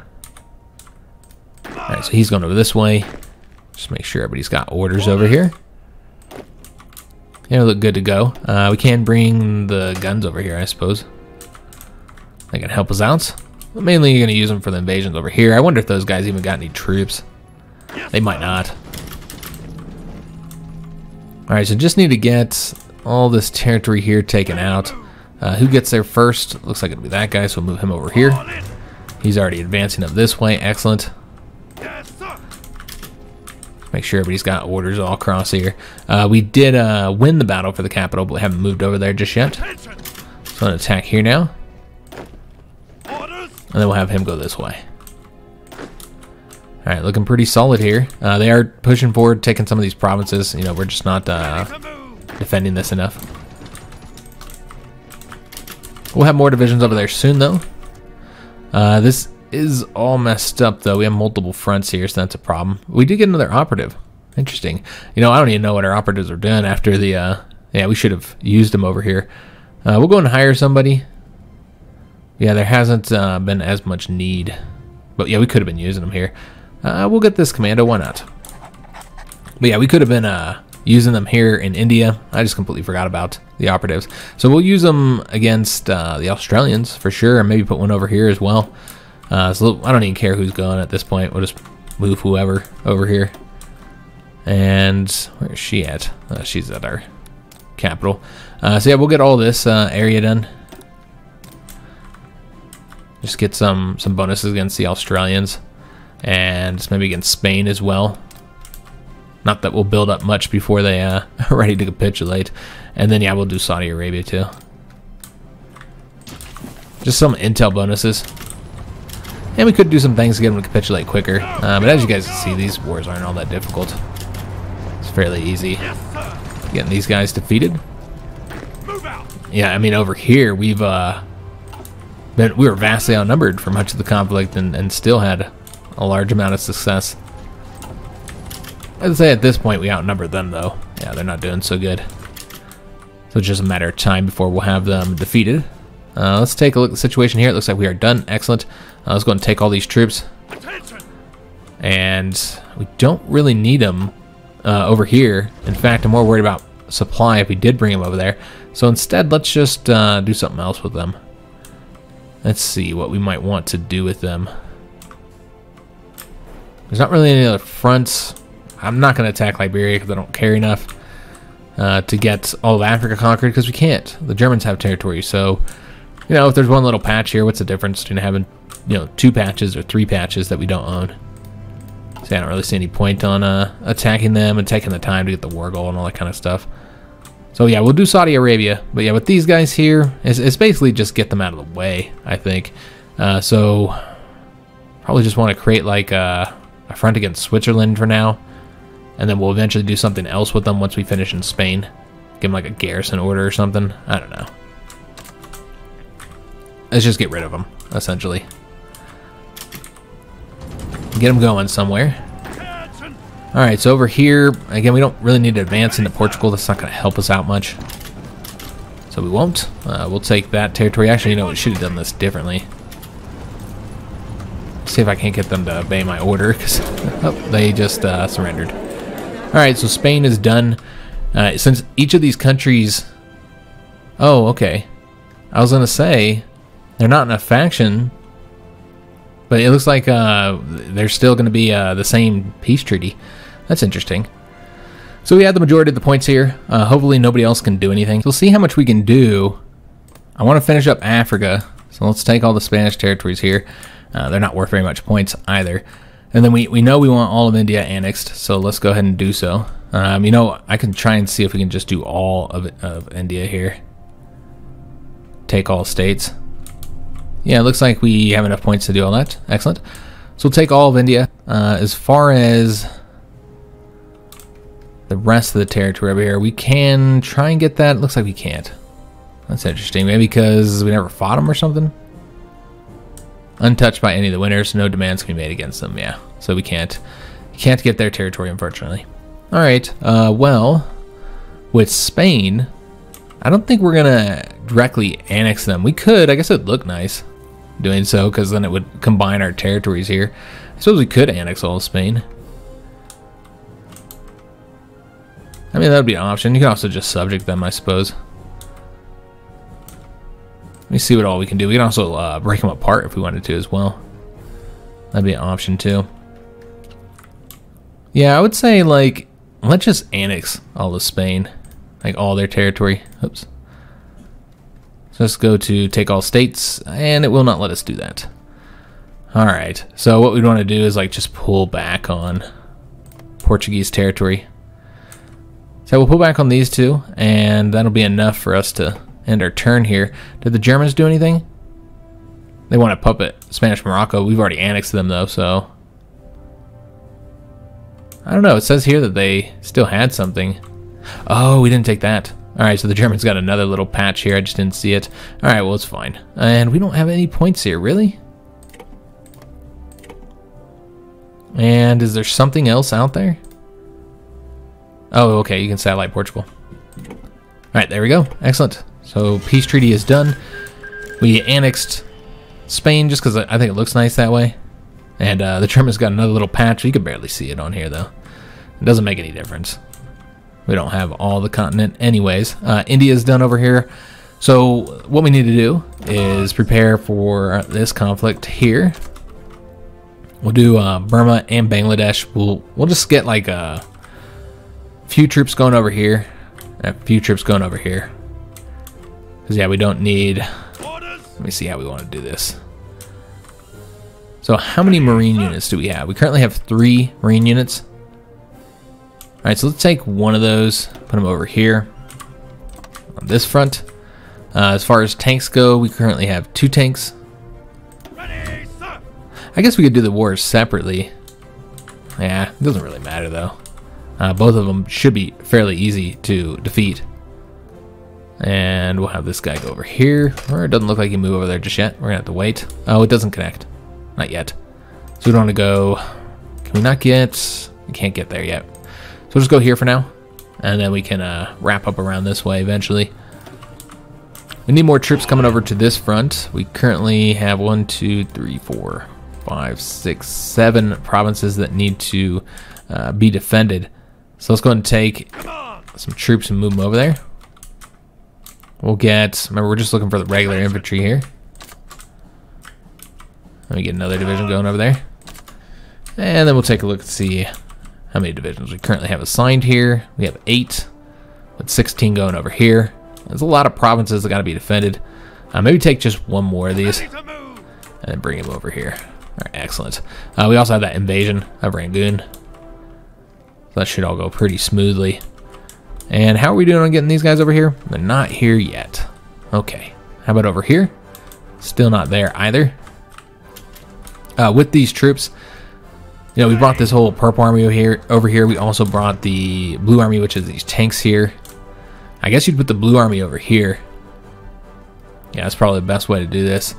All right, so he's going over this way. Just make sure everybody's got orders over here. Yeah, look good to go. Uh, we can bring the guns over here, I suppose. They can help us out. Mainly you're going to use them for the invasions over here. I wonder if those guys even got any troops. They might not. Alright, so just need to get all this territory here taken out. Uh, who gets there first? Looks like it'll be that guy, so we'll move him over here. He's already advancing up this way. Excellent. Make sure everybody's got orders all across here. Uh, we did uh, win the battle for the capital, but we haven't moved over there just yet. So to attack here now. And then we'll have him go this way. Alright, looking pretty solid here. Uh, they are pushing forward, taking some of these provinces. You know, we're just not uh, defending this enough. We'll have more divisions over there soon, though. Uh, this is all messed up, though. We have multiple fronts here, so that's a problem. We did get another operative. Interesting. You know, I don't even know what our operatives are doing after the... Uh, yeah, we should have used them over here. Uh, we'll go and hire somebody. Yeah, there hasn't uh, been as much need. But yeah, we could have been using them here. Uh, we'll get this commando. Why not? But yeah, we could have been uh, using them here in India. I just completely forgot about the operatives. So we'll use them against uh, the Australians for sure, and maybe put one over here as well. Uh, so I don't even care who's going at this point. We'll just move whoever over here. And where's she at? Uh, she's at our capital. Uh, so yeah, we'll get all this uh, area done. Just get some some bonuses against the Australians, and maybe against Spain as well. Not that we'll build up much before they uh, are ready to capitulate. And then, yeah, we'll do Saudi Arabia too. Just some intel bonuses. And we could do some things to get them to capitulate quicker. Uh, but as you guys can see, these wars aren't all that difficult. It's fairly easy getting these guys defeated. Yeah, I mean, over here, we've, uh, been, we were vastly outnumbered for much of the conflict and, and still had a large amount of success. I'd say at this point we outnumber them, though. Yeah, they're not doing so good. So it's just a matter of time before we'll have them defeated. Uh, let's take a look at the situation here. It looks like we are done. Excellent. Uh, let's go and take all these troops. And we don't really need them uh, over here. In fact, I'm more worried about supply if we did bring them over there. So instead, let's just uh, do something else with them. Let's see what we might want to do with them. There's not really any other fronts. I'm not going to attack Liberia because I don't care enough uh, to get all of Africa conquered because we can't. The Germans have territory, so you know if there's one little patch here, what's the difference between having you know two patches or three patches that we don't own? So I don't really see any point on uh, attacking them and taking the time to get the war goal and all that kind of stuff. So yeah, we'll do Saudi Arabia, but yeah, with these guys here, it's, it's basically just get them out of the way. I think. Uh, so probably just want to create like a, a front against Switzerland for now, and then we'll eventually do something else with them once we finish in Spain. Give them like a garrison order or something. I don't know. Let's just get rid of them, essentially. Get them going somewhere. All right, so over here, again, we don't really need to advance into Portugal. That's not going to help us out much. So we won't. Uh, we'll take that territory. Actually, you know, we should have done this differently. See if I can't get them to obey my order, because oh, they just uh, surrendered. All right, so Spain is done. Uh, since each of these countries... Oh, okay. I was going to say, they're not in a faction, but it looks like uh, they're still going to be uh, the same peace treaty. That's interesting. So we had the majority of the points here. Uh, hopefully nobody else can do anything. We'll see how much we can do. I want to finish up Africa. So let's take all the Spanish territories here. Uh, they're not worth very much points either. And then we, we know we want all of India annexed. So let's go ahead and do so. Um, you know, I can try and see if we can just do all of, of India here. Take all states. Yeah, it looks like we have enough points to do all that. Excellent. So we'll take all of India. Uh, as far as the rest of the territory over here, we can try and get that. Looks like we can't. That's interesting. Maybe because we never fought them or something? Untouched by any of the winners, no demands can be made against them. Yeah, so we can't can't get their territory, unfortunately. All right. Uh, well, with Spain, I don't think we're gonna directly annex them. We could. I guess it'd look nice doing so because then it would combine our territories here. I suppose we could annex all of Spain. I mean, that would be an option. You can also just subject them, I suppose. Let me see what all we can do. We can also uh, break them apart if we wanted to as well. That'd be an option too. Yeah, I would say like Let's just annex all of Spain, like all their territory. Oops. So let's go to take all states, and it will not let us do that. All right. So what we'd want to do is like just pull back on Portuguese territory. So we'll pull back on these two, and that'll be enough for us to end our turn here. Did the Germans do anything? They want to puppet Spanish Morocco. We've already annexed them though, so I don't know. It says here that they still had something. Oh, we didn't take that. All right, so the Germans got another little patch here. I just didn't see it. All right, well, it's fine. And we don't have any points here, really? And is there something else out there? Oh, okay, you can satellite Portugal. All right, there we go. Excellent. So peace treaty is done. We annexed Spain just because I think it looks nice that way. And uh, the Germans got another little patch. You can barely see it on here, though. It doesn't make any difference. We don't have all the continent anyways. Uh, India's done over here. So what we need to do is prepare for this conflict here. We'll do uh, Burma and Bangladesh. We'll we'll just get like a few troops going over here, a few troops going over here. Because yeah, we don't need. Let me see how we want to do this. So how many marine units do we have? We currently have three marine units. All right, so let's take one of those, put them over here on this front. Uh, as far as tanks go, we currently have two tanks. I guess we could do the wars separately. Yeah, it doesn't really matter though. Uh, both of them should be fairly easy to defeat. And we'll have this guy go over here. Or it doesn't look like he move over there just yet. We're gonna have to wait. Oh, it doesn't connect. Not yet. So we don't want to go. Can we not get? We can't get there yet. So we'll just go here for now. And then we can uh, wrap up around this way eventually. We need more troops coming over to this front. We currently have one, two, three, four, five, six, seven provinces that need to uh, be defended. So let's go and take some troops and move them over there. We'll get, remember, we're just looking for the regular infantry here. Let me get another division going over there. And then we'll take a look and see how many divisions we currently have assigned here. We have eight, with 16 going over here. There's a lot of provinces that got to be defended. Uh, maybe take just one more of these Ready to move. and then bring him over here. All right, excellent. Uh, we also have that invasion of Rangoon. So that should all go pretty smoothly. And how are we doing on getting these guys over here? They're not here yet. Okay. How about over here? Still not there either. Uh, with these troops, you know, we brought this whole purple army over here. Over here, we also brought the blue army, which is these tanks here. I guess you'd put the blue army over here. Yeah, that's probably the best way to do this.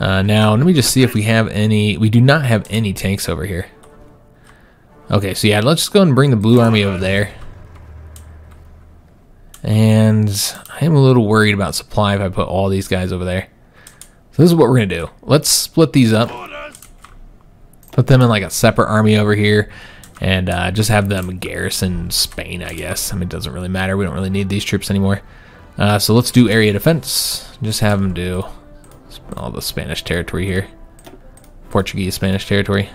Uh, now, let me just see if we have any. We do not have any tanks over here. Okay, so yeah, let's just go and bring the blue army over there. And I am a little worried about supply if I put all these guys over there. So this is what we're going to do. Let's split these up. Put them in like a separate army over here. And uh, just have them garrison Spain, I guess. I mean, it doesn't really matter. We don't really need these troops anymore. Uh, so let's do area defense. Just have them do all the Spanish territory here. Portuguese Spanish territory.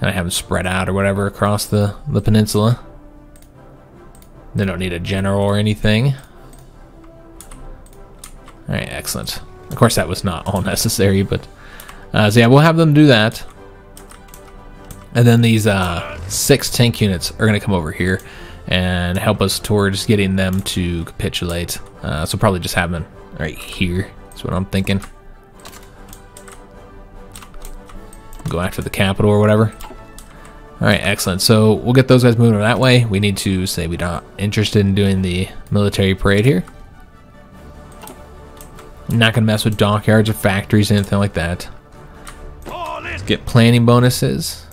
And I have them spread out or whatever across the, the peninsula. They don't need a general or anything. Alright, excellent. Of course, that was not all necessary, but... Uh, so yeah, we'll have them do that. And then these uh, six tank units are going to come over here and help us towards getting them to capitulate. Uh, so probably just have them right here. That's what I'm thinking. Go after the capital or whatever. All right, excellent. So we'll get those guys moving that way. We need to say we're not interested in doing the military parade here. Not gonna mess with dockyards or factories, or anything like that. Get planning bonuses.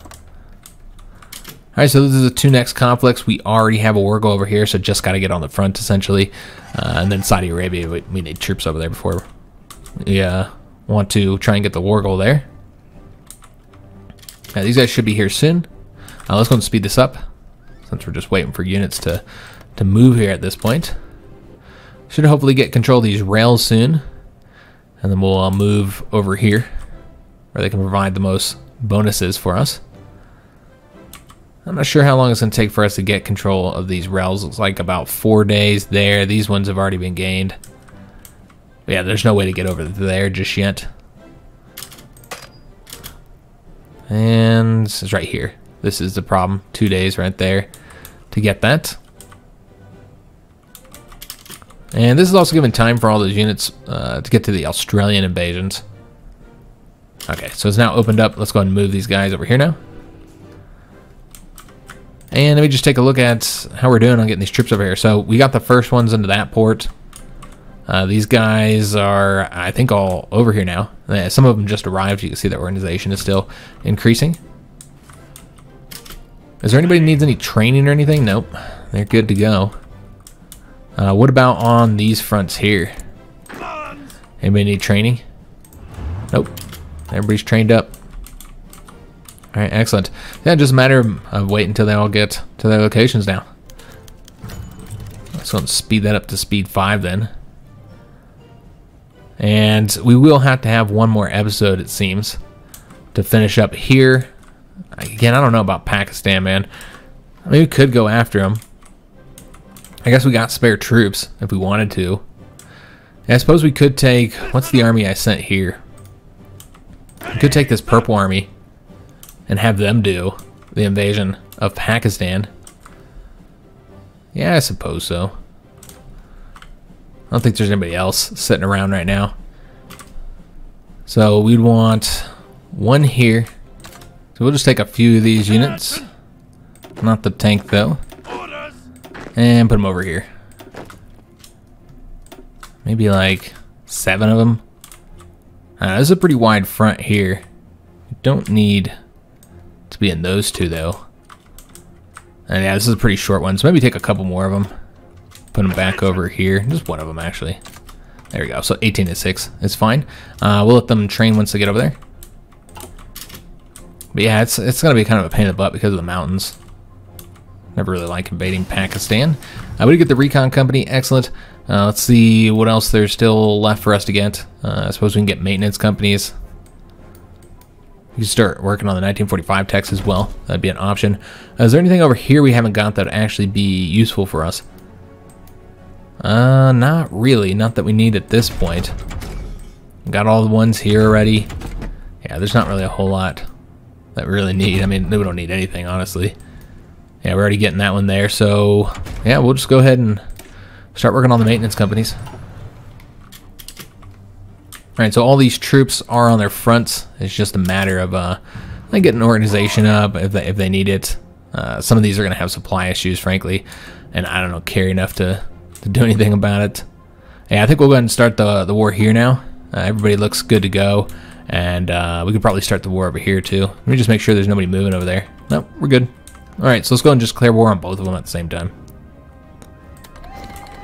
All right, so this is the two next conflicts. We already have a war goal over here, so just got to get on the front essentially. Uh, and then Saudi Arabia, we, we need troops over there before we uh, want to try and get the war goal there. Now, these guys should be here soon. Uh, let's go and speed this up, since we're just waiting for units to to move here at this point. Should hopefully get control of these rails soon, and then we'll uh, move over here, where they can provide the most bonuses for us. I'm not sure how long it's going to take for us to get control of these rels. Looks like about four days there. These ones have already been gained. But yeah, there's no way to get over there just yet. And it's right here. This is the problem. Two days right there to get that. And this is also giving time for all those units uh, to get to the Australian invasions. Okay, so it's now opened up. Let's go ahead and move these guys over here now. And let me just take a look at how we're doing on getting these troops over here. So we got the first ones into that port. Uh, these guys are, I think, all over here now. Uh, some of them just arrived. You can see that organization is still increasing. Is there anybody needs any training or anything? Nope. They're good to go. Uh, what about on these fronts here? Anybody need training? Nope. Everybody's trained up. Alright, excellent. Yeah, just a matter of waiting until they all get to their locations now. Let's go and speed that up to speed 5 then. And we will have to have one more episode, it seems, to finish up here. Again, I don't know about Pakistan, man. I mean, we could go after them. I guess we got spare troops if we wanted to. I suppose we could take... What's the army I sent here? Could take this purple army and have them do the invasion of Pakistan. Yeah, I suppose so. I don't think there's anybody else sitting around right now. So we'd want one here. So we'll just take a few of these units. Not the tank though. And put them over here. Maybe like seven of them. Uh, this is a pretty wide front here. Don't need to be in those two though. And yeah, this is a pretty short one, so maybe take a couple more of them. Put them back over here. Just one of them actually. There we go. So 18 to 6 is fine. Uh, we'll let them train once they get over there. But yeah, it's it's gonna be kind of a pain in the butt because of the mountains. Never really like invading Pakistan. Uh, we did get the recon company, excellent. Uh, let's see what else there's still left for us to get. Uh, I suppose we can get maintenance companies. We can start working on the 1945 text as well. That'd be an option. Uh, is there anything over here we haven't got that would actually be useful for us? Uh, not really. Not that we need at this point. Got all the ones here already. Yeah, there's not really a whole lot that we really need. I mean, we don't need anything, honestly. Yeah, we're already getting that one there. So, yeah, we'll just go ahead and start working on the maintenance companies. Alright, so all these troops are on their fronts. It's just a matter of uh, like getting an organization up if they, if they need it. Uh, some of these are going to have supply issues, frankly, and I don't know, care enough to, to do anything about it. Yeah, I think we'll go ahead and start the, the war here now. Uh, everybody looks good to go, and uh, we could probably start the war over here too. Let me just make sure there's nobody moving over there. Nope, we're good. Alright, so let's go and just declare war on both of them at the same time.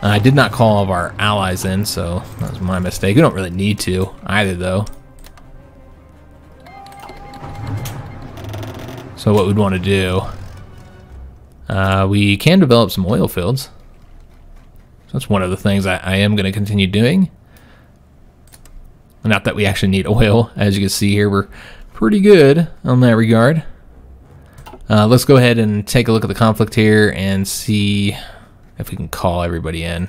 I did not call all of our allies in, so that was my mistake. We don't really need to either, though. So what we'd want to do, uh, we can develop some oil fields. So that's one of the things I, I am going to continue doing. Not that we actually need oil. As you can see here, we're pretty good on that regard. Uh, let's go ahead and take a look at the conflict here and see if we can call everybody in.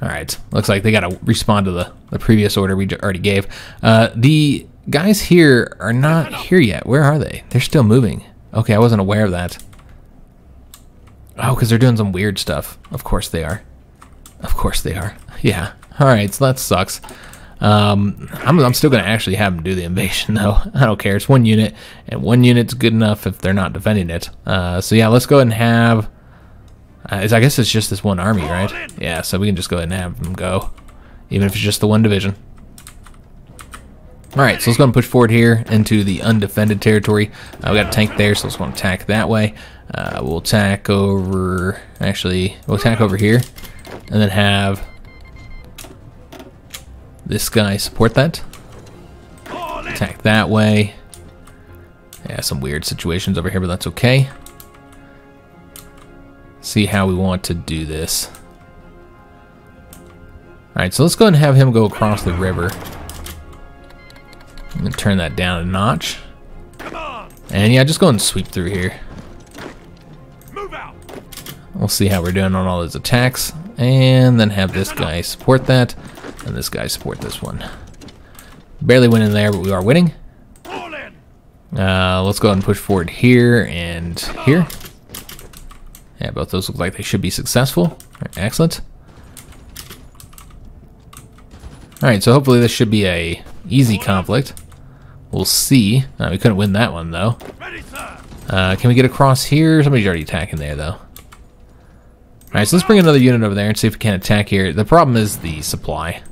All right, looks like they got to respond to the, the previous order we already gave. Uh, the guys here are not here yet. Where are they? They're still moving. Okay, I wasn't aware of that. Oh, because they're doing some weird stuff. Of course they are. Of course they are. Yeah. All right, so that sucks. Um, I'm, I'm still going to actually have them do the invasion, though. I don't care. It's one unit, and one unit's good enough if they're not defending it. Uh, so yeah, let's go ahead and have uh, I guess it's just this one army, right? Yeah, so we can just go ahead and have them go, even if it's just the one division. Alright, so let's go and push forward here into the undefended territory. Uh, we got a tank there, so let's go and attack that way. Uh, we'll attack over, actually, we'll attack over here, and then have this guy support that. Attack that way. Yeah, some weird situations over here, but that's okay see how we want to do this. Alright, so let's go and have him go across the river. I'm to turn that down a notch. And yeah, just go and sweep through here. We'll see how we're doing on all those attacks. And then have this guy support that. And this guy support this one. Barely winning there, but we are winning. Uh, let's go ahead and push forward here and here. Yeah, both those look like they should be successful. Alright, excellent. Alright, so hopefully this should be a easy conflict. We'll see. Uh, we couldn't win that one, though. Uh, can we get across here? Somebody's already attacking there, though. Alright, so let's bring another unit over there and see if we can attack here. The problem is the supply.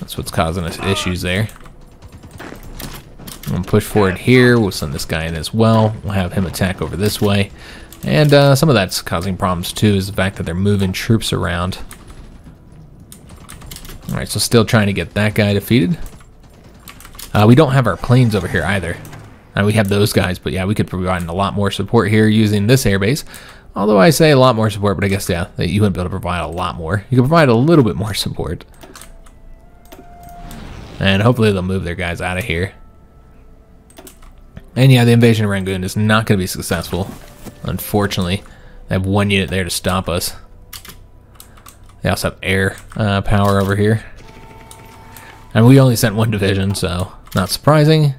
That's what's causing us issues there. I'm gonna push forward here. We'll send this guy in as well. We'll have him attack over this way. And uh, some of that's causing problems too, is the fact that they're moving troops around. Alright, so still trying to get that guy defeated. Uh, we don't have our planes over here either. Uh, we have those guys, but yeah, we could provide a lot more support here using this airbase. Although I say a lot more support, but I guess, yeah, you wouldn't be able to provide a lot more. You could provide a little bit more support. And hopefully they'll move their guys out of here. And yeah, the invasion of Rangoon is not going to be successful. Unfortunately, they have one unit there to stop us. They also have air uh, power over here. And we only sent one division, so not surprising.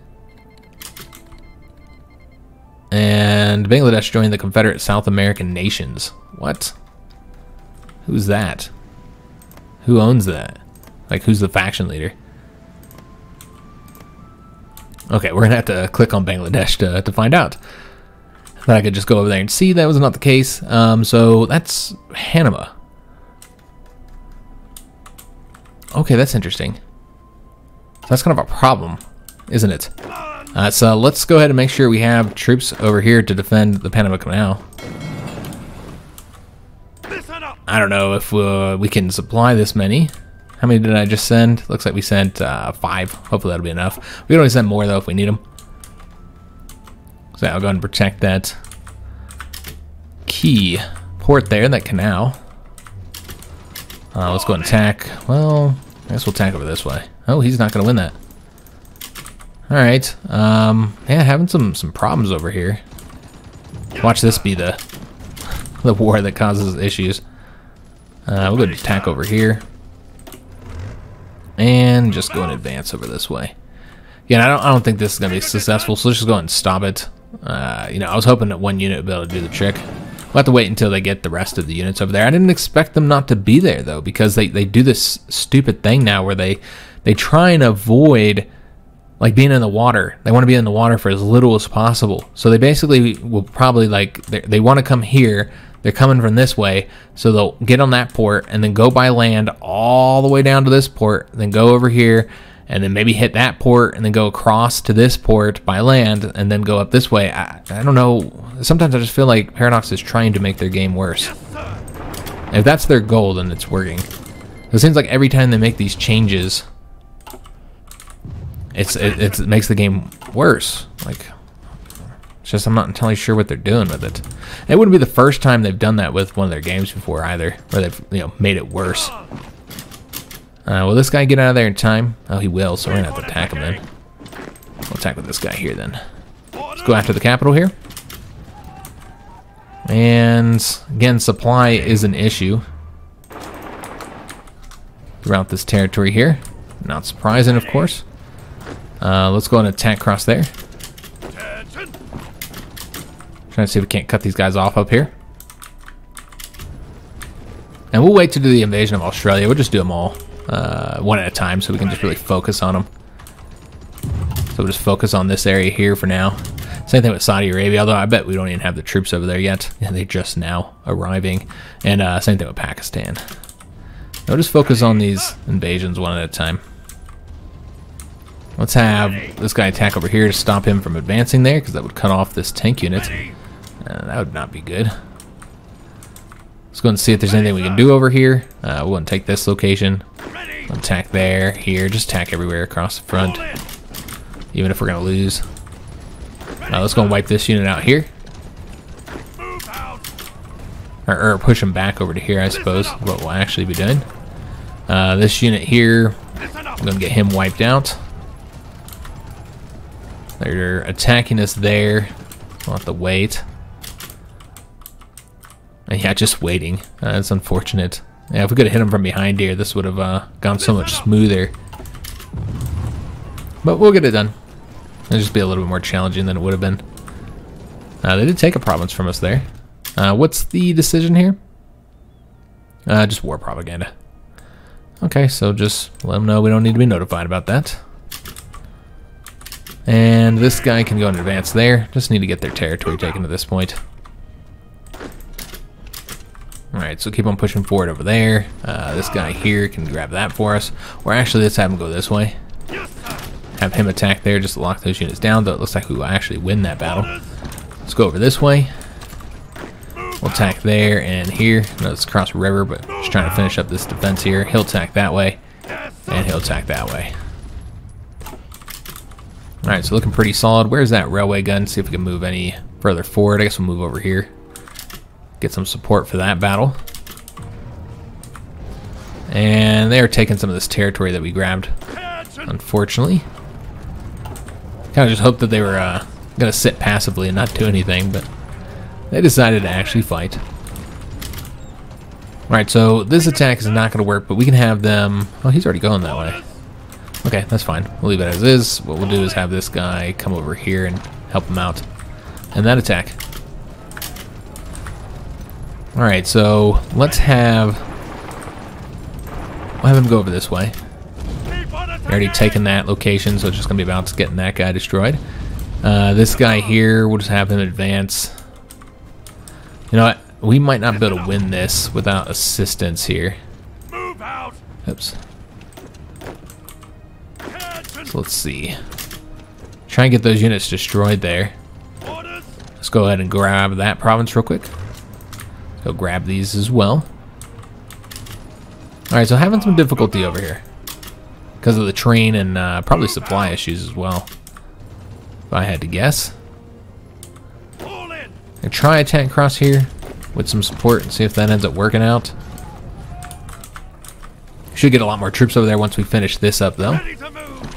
And Bangladesh joined the Confederate South American Nations. What? Who's that? Who owns that? Like, who's the faction leader? Okay, we're gonna have to click on Bangladesh to, to find out. But I could just go over there and see that was not the case. Um, so that's Panama. Okay, that's interesting. That's kind of a problem, isn't it? Uh, so let's go ahead and make sure we have troops over here to defend the Panama Canal. I don't know if uh, we can supply this many. How many did I just send? Looks like we sent uh, five. Hopefully that'll be enough. We can only send more though if we need them. So I'll go ahead and protect that key port there, that canal. Uh, let's go and attack. Well, I guess we'll attack over this way. Oh, he's not going to win that. All right. Um, yeah, having some some problems over here. Watch this be the the war that causes issues. Uh, we'll go to attack over here. And just go in advance over this way. Yeah, I don't, I don't think this is going to be successful, so let's just go ahead and stop it. Uh, you know, I was hoping that one unit would be able to do the trick. We'll have to wait until they get the rest of the units over there. I didn't expect them not to be there, though, because they, they do this stupid thing now where they, they try and avoid like being in the water. They want to be in the water for as little as possible. So they basically will probably like they, they want to come here. They're coming from this way, so they'll get on that port and then go by land all the way down to this port, then go over here and then maybe hit that port and then go across to this port by land and then go up this way. I, I don't know. Sometimes I just feel like Paradox is trying to make their game worse. If that's their goal, then it's working. It seems like every time they make these changes, it's it, it's, it makes the game worse. Like, it's just I'm not entirely sure what they're doing with it. It wouldn't be the first time they've done that with one of their games before either, where they've you know made it worse. Uh, will this guy get out of there in time? Oh, he will. So we're gonna have to attack him then. We'll attack with this guy here then. Let's go after the capital here. And again, supply is an issue throughout this territory here. Not surprising, of course. Uh, let's go and attack across there. Trying to see if we can't cut these guys off up here. And we'll wait to do the invasion of Australia. We'll just do them all uh, one at a time so we can just really focus on them. So we'll just focus on this area here for now. Same thing with Saudi Arabia, although I bet we don't even have the troops over there yet. Yeah, they're just now arriving. And uh, same thing with Pakistan. We'll just focus on these invasions one at a time. Let's have this guy attack over here to stop him from advancing there, because that would cut off this tank unit. Uh, that would not be good. Let's go and see if there's anything we can do over here. Uh, we'll take this location. Attack there, here, just attack everywhere across the front, even if we're going to lose. Now let's go and wipe this unit out here. Or, or push them back over to here, I suppose, what we'll actually be doing. Uh, this unit here, I'm to get him wiped out. They're attacking us there. We'll have to wait. And yeah, just waiting. Uh, that's unfortunate. Yeah, if we could have hit him from behind here, this would have uh, gone so much smoother. But we'll get it done. It'll just be a little bit more challenging than it would have been. Uh, they did take a province from us there. Uh, what's the decision here? Uh, just war propaganda. Okay, so just let them know we don't need to be notified about that. And this guy can go in advance there. Just need to get their territory taken at this point. Alright, so keep on pushing forward over there. Uh, this guy here can grab that for us. Or actually, let's have him go this way. Have him attack there just to lock those units down, though it looks like we will actually win that battle. Let's go over this way. We'll attack there and here. No, let's cross the river, but just trying to finish up this defense here. He'll attack that way, and he'll attack that way. Alright, so looking pretty solid. Where's that railway gun? See if we can move any further forward. I guess we'll move over here. Get some support for that battle. And they are taking some of this territory that we grabbed, unfortunately. Kind of just hoped that they were uh, going to sit passively and not do anything, but they decided to actually fight. Alright, so this attack is not going to work, but we can have them... Oh, he's already going that way. Okay, that's fine. We'll leave it as is. What we'll do is have this guy come over here and help him out. And that attack. Alright, so let's have... We'll have him go over this way. Already taken that location, so it's just going to be about getting that guy destroyed. Uh, this guy here, we'll just have him advance. You know what? We might not be able to win this without assistance here. Oops. So let's see. Try and get those units destroyed there. Let's go ahead and grab that province real quick. Go grab these as well. Alright, so having some difficulty over here. Because of the train and uh, probably supply issues as well. If I had to guess. And try attack cross here with some support and see if that ends up working out. Should get a lot more troops over there once we finish this up though. To move.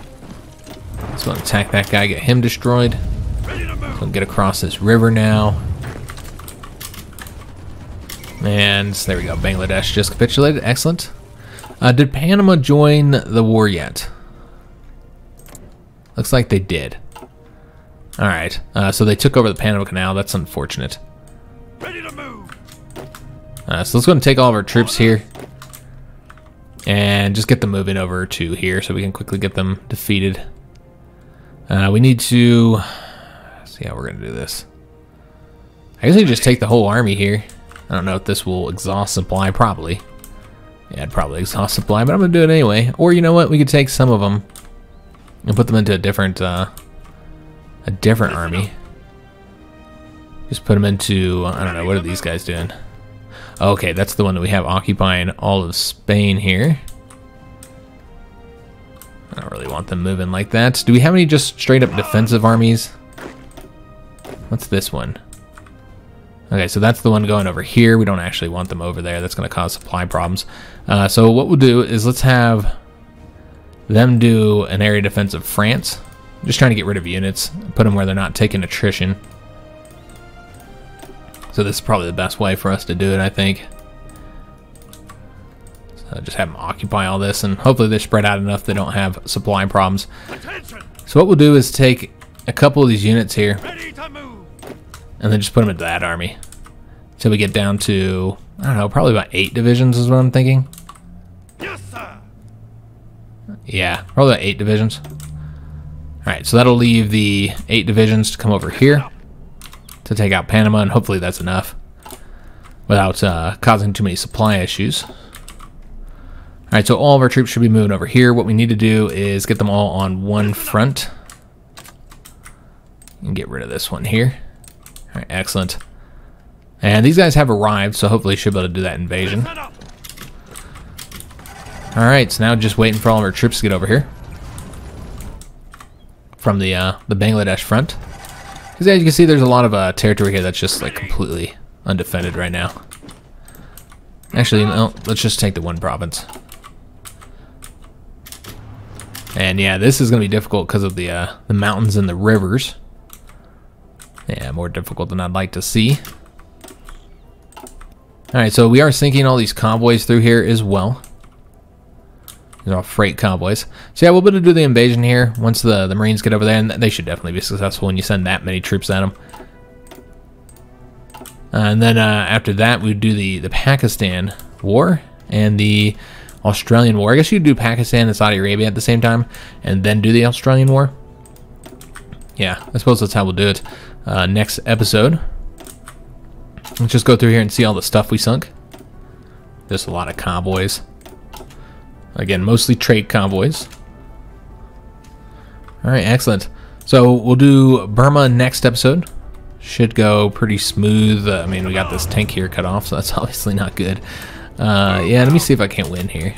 Let's attack that guy, get him destroyed. Ready to move. We'll get across this river now. And there we go. Bangladesh just capitulated. Excellent. Uh, did Panama join the war yet? Looks like they did. All right. Uh, so they took over the Panama Canal. That's unfortunate. Ready to move. Uh, so let's go and take all of our troops here. And just get them moving over to here so we can quickly get them defeated. Uh, we need to see how we're going to do this. I guess we just take the whole army here. I don't know if this will exhaust supply. Probably. Yeah, it'd probably exhaust supply, but I'm to do it anyway. Or you know what? We could take some of them and put them into a different, uh, a different army. Just put them into, I don't know, what are these guys doing? Okay, that's the one that we have occupying all of Spain here. I don't really want them moving like that. Do we have any just straight up defensive armies? What's this one? Okay, so that's the one going over here. We don't actually want them over there. That's going to cause supply problems. Uh, so what we'll do is let's have them do an area defense of France. Just trying to get rid of units, put them where they're not taking attrition. So this is probably the best way for us to do it, I think. So just have them occupy all this, and hopefully they're spread out enough they don't have supply problems. So what we'll do is take a couple of these units here, Ready to move. And then just put them into that army. Till we get down to, I don't know, probably about eight divisions is what I'm thinking. Yes, sir. Yeah, probably about eight divisions. Alright, so that'll leave the eight divisions to come over here to take out Panama, and hopefully that's enough without uh, causing too many supply issues. Alright, so all of our troops should be moving over here. What we need to do is get them all on one front. And get rid of this one here. Alright, excellent. And these guys have arrived, so hopefully should be able to do that invasion. Alright, so now just waiting for all of our troops to get over here. From the uh, the Bangladesh front. Because as you can see, there's a lot of uh, territory here that's just like completely undefended right now. Actually, no, let's just take the one province. And yeah, this is going to be difficult because of the uh, the mountains and the rivers. Yeah, more difficult than I'd like to see. All right, so we are sinking all these convoys through here as well. These are all freight convoys. So yeah, we'll be able to do the invasion here once the, the Marines get over there, and they should definitely be successful when you send that many troops at them. Uh, and then uh, after that, we would do the, the Pakistan war and the Australian war. I guess you could do Pakistan and Saudi Arabia at the same time, and then do the Australian war. Yeah, I suppose that's how we'll do it. Uh, next episode. Let's just go through here and see all the stuff we sunk. There's a lot of convoys. Again, mostly trade convoys. All right, excellent. So we'll do Burma next episode. Should go pretty smooth. Uh, I mean, we got this tank here cut off, so that's obviously not good. Uh, yeah, let me see if I can't win here.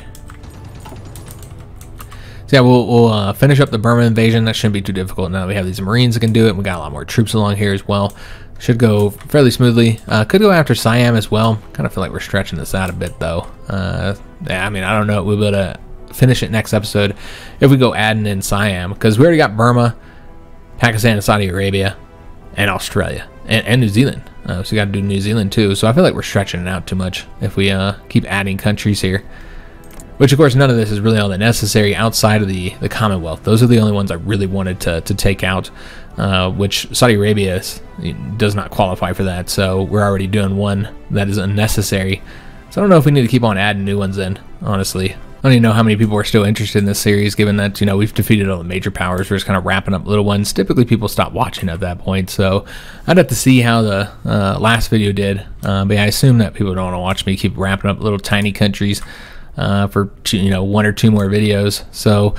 So yeah, we'll, we'll uh, finish up the Burma invasion. That shouldn't be too difficult now that we have these Marines that can do it. We got a lot more troops along here as well. Should go fairly smoothly. Uh, could go after Siam as well. Kind of feel like we're stretching this out a bit though. Uh, yeah, I mean, I don't know. We'll be able to finish it next episode if we go adding in Siam because we already got Burma, Pakistan, and Saudi Arabia, and Australia and, and New Zealand. Uh, so we got to do New Zealand too. So I feel like we're stretching it out too much if we uh, keep adding countries here. Which, of course, none of this is really all that necessary outside of the, the Commonwealth. Those are the only ones I really wanted to, to take out, uh, which Saudi Arabia is, does not qualify for that. So we're already doing one that is unnecessary. So I don't know if we need to keep on adding new ones in, honestly. I don't even know how many people are still interested in this series, given that, you know, we've defeated all the major powers. We're just kind of wrapping up little ones. Typically, people stop watching at that point. So I'd have to see how the uh, last video did. Uh, but yeah, I assume that people don't want to watch me keep wrapping up little tiny countries uh, for two, you know one or two more videos. So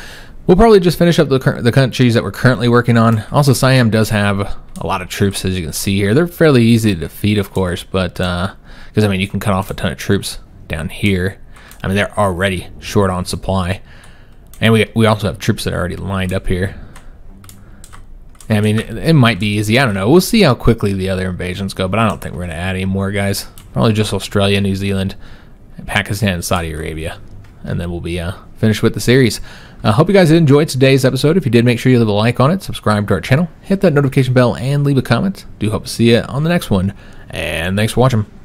we'll probably just finish up the the countries that we're currently working on. Also, Siam does have a lot of troops, as you can see here. They're fairly easy to defeat, of course, but because uh, I mean you can cut off a ton of troops down here. I mean they're already short on supply, and we we also have troops that are already lined up here. I mean, it, it might be easy. I don't know. We'll see how quickly the other invasions go, but I don't think we're going to add any more, guys. Probably just Australia, New Zealand, Pakistan, and Saudi Arabia. And then we'll be uh, finished with the series. I uh, hope you guys enjoyed today's episode. If you did, make sure you leave a like on it, subscribe to our channel, hit that notification bell, and leave a comment. Do hope to see you on the next one. And thanks for watching.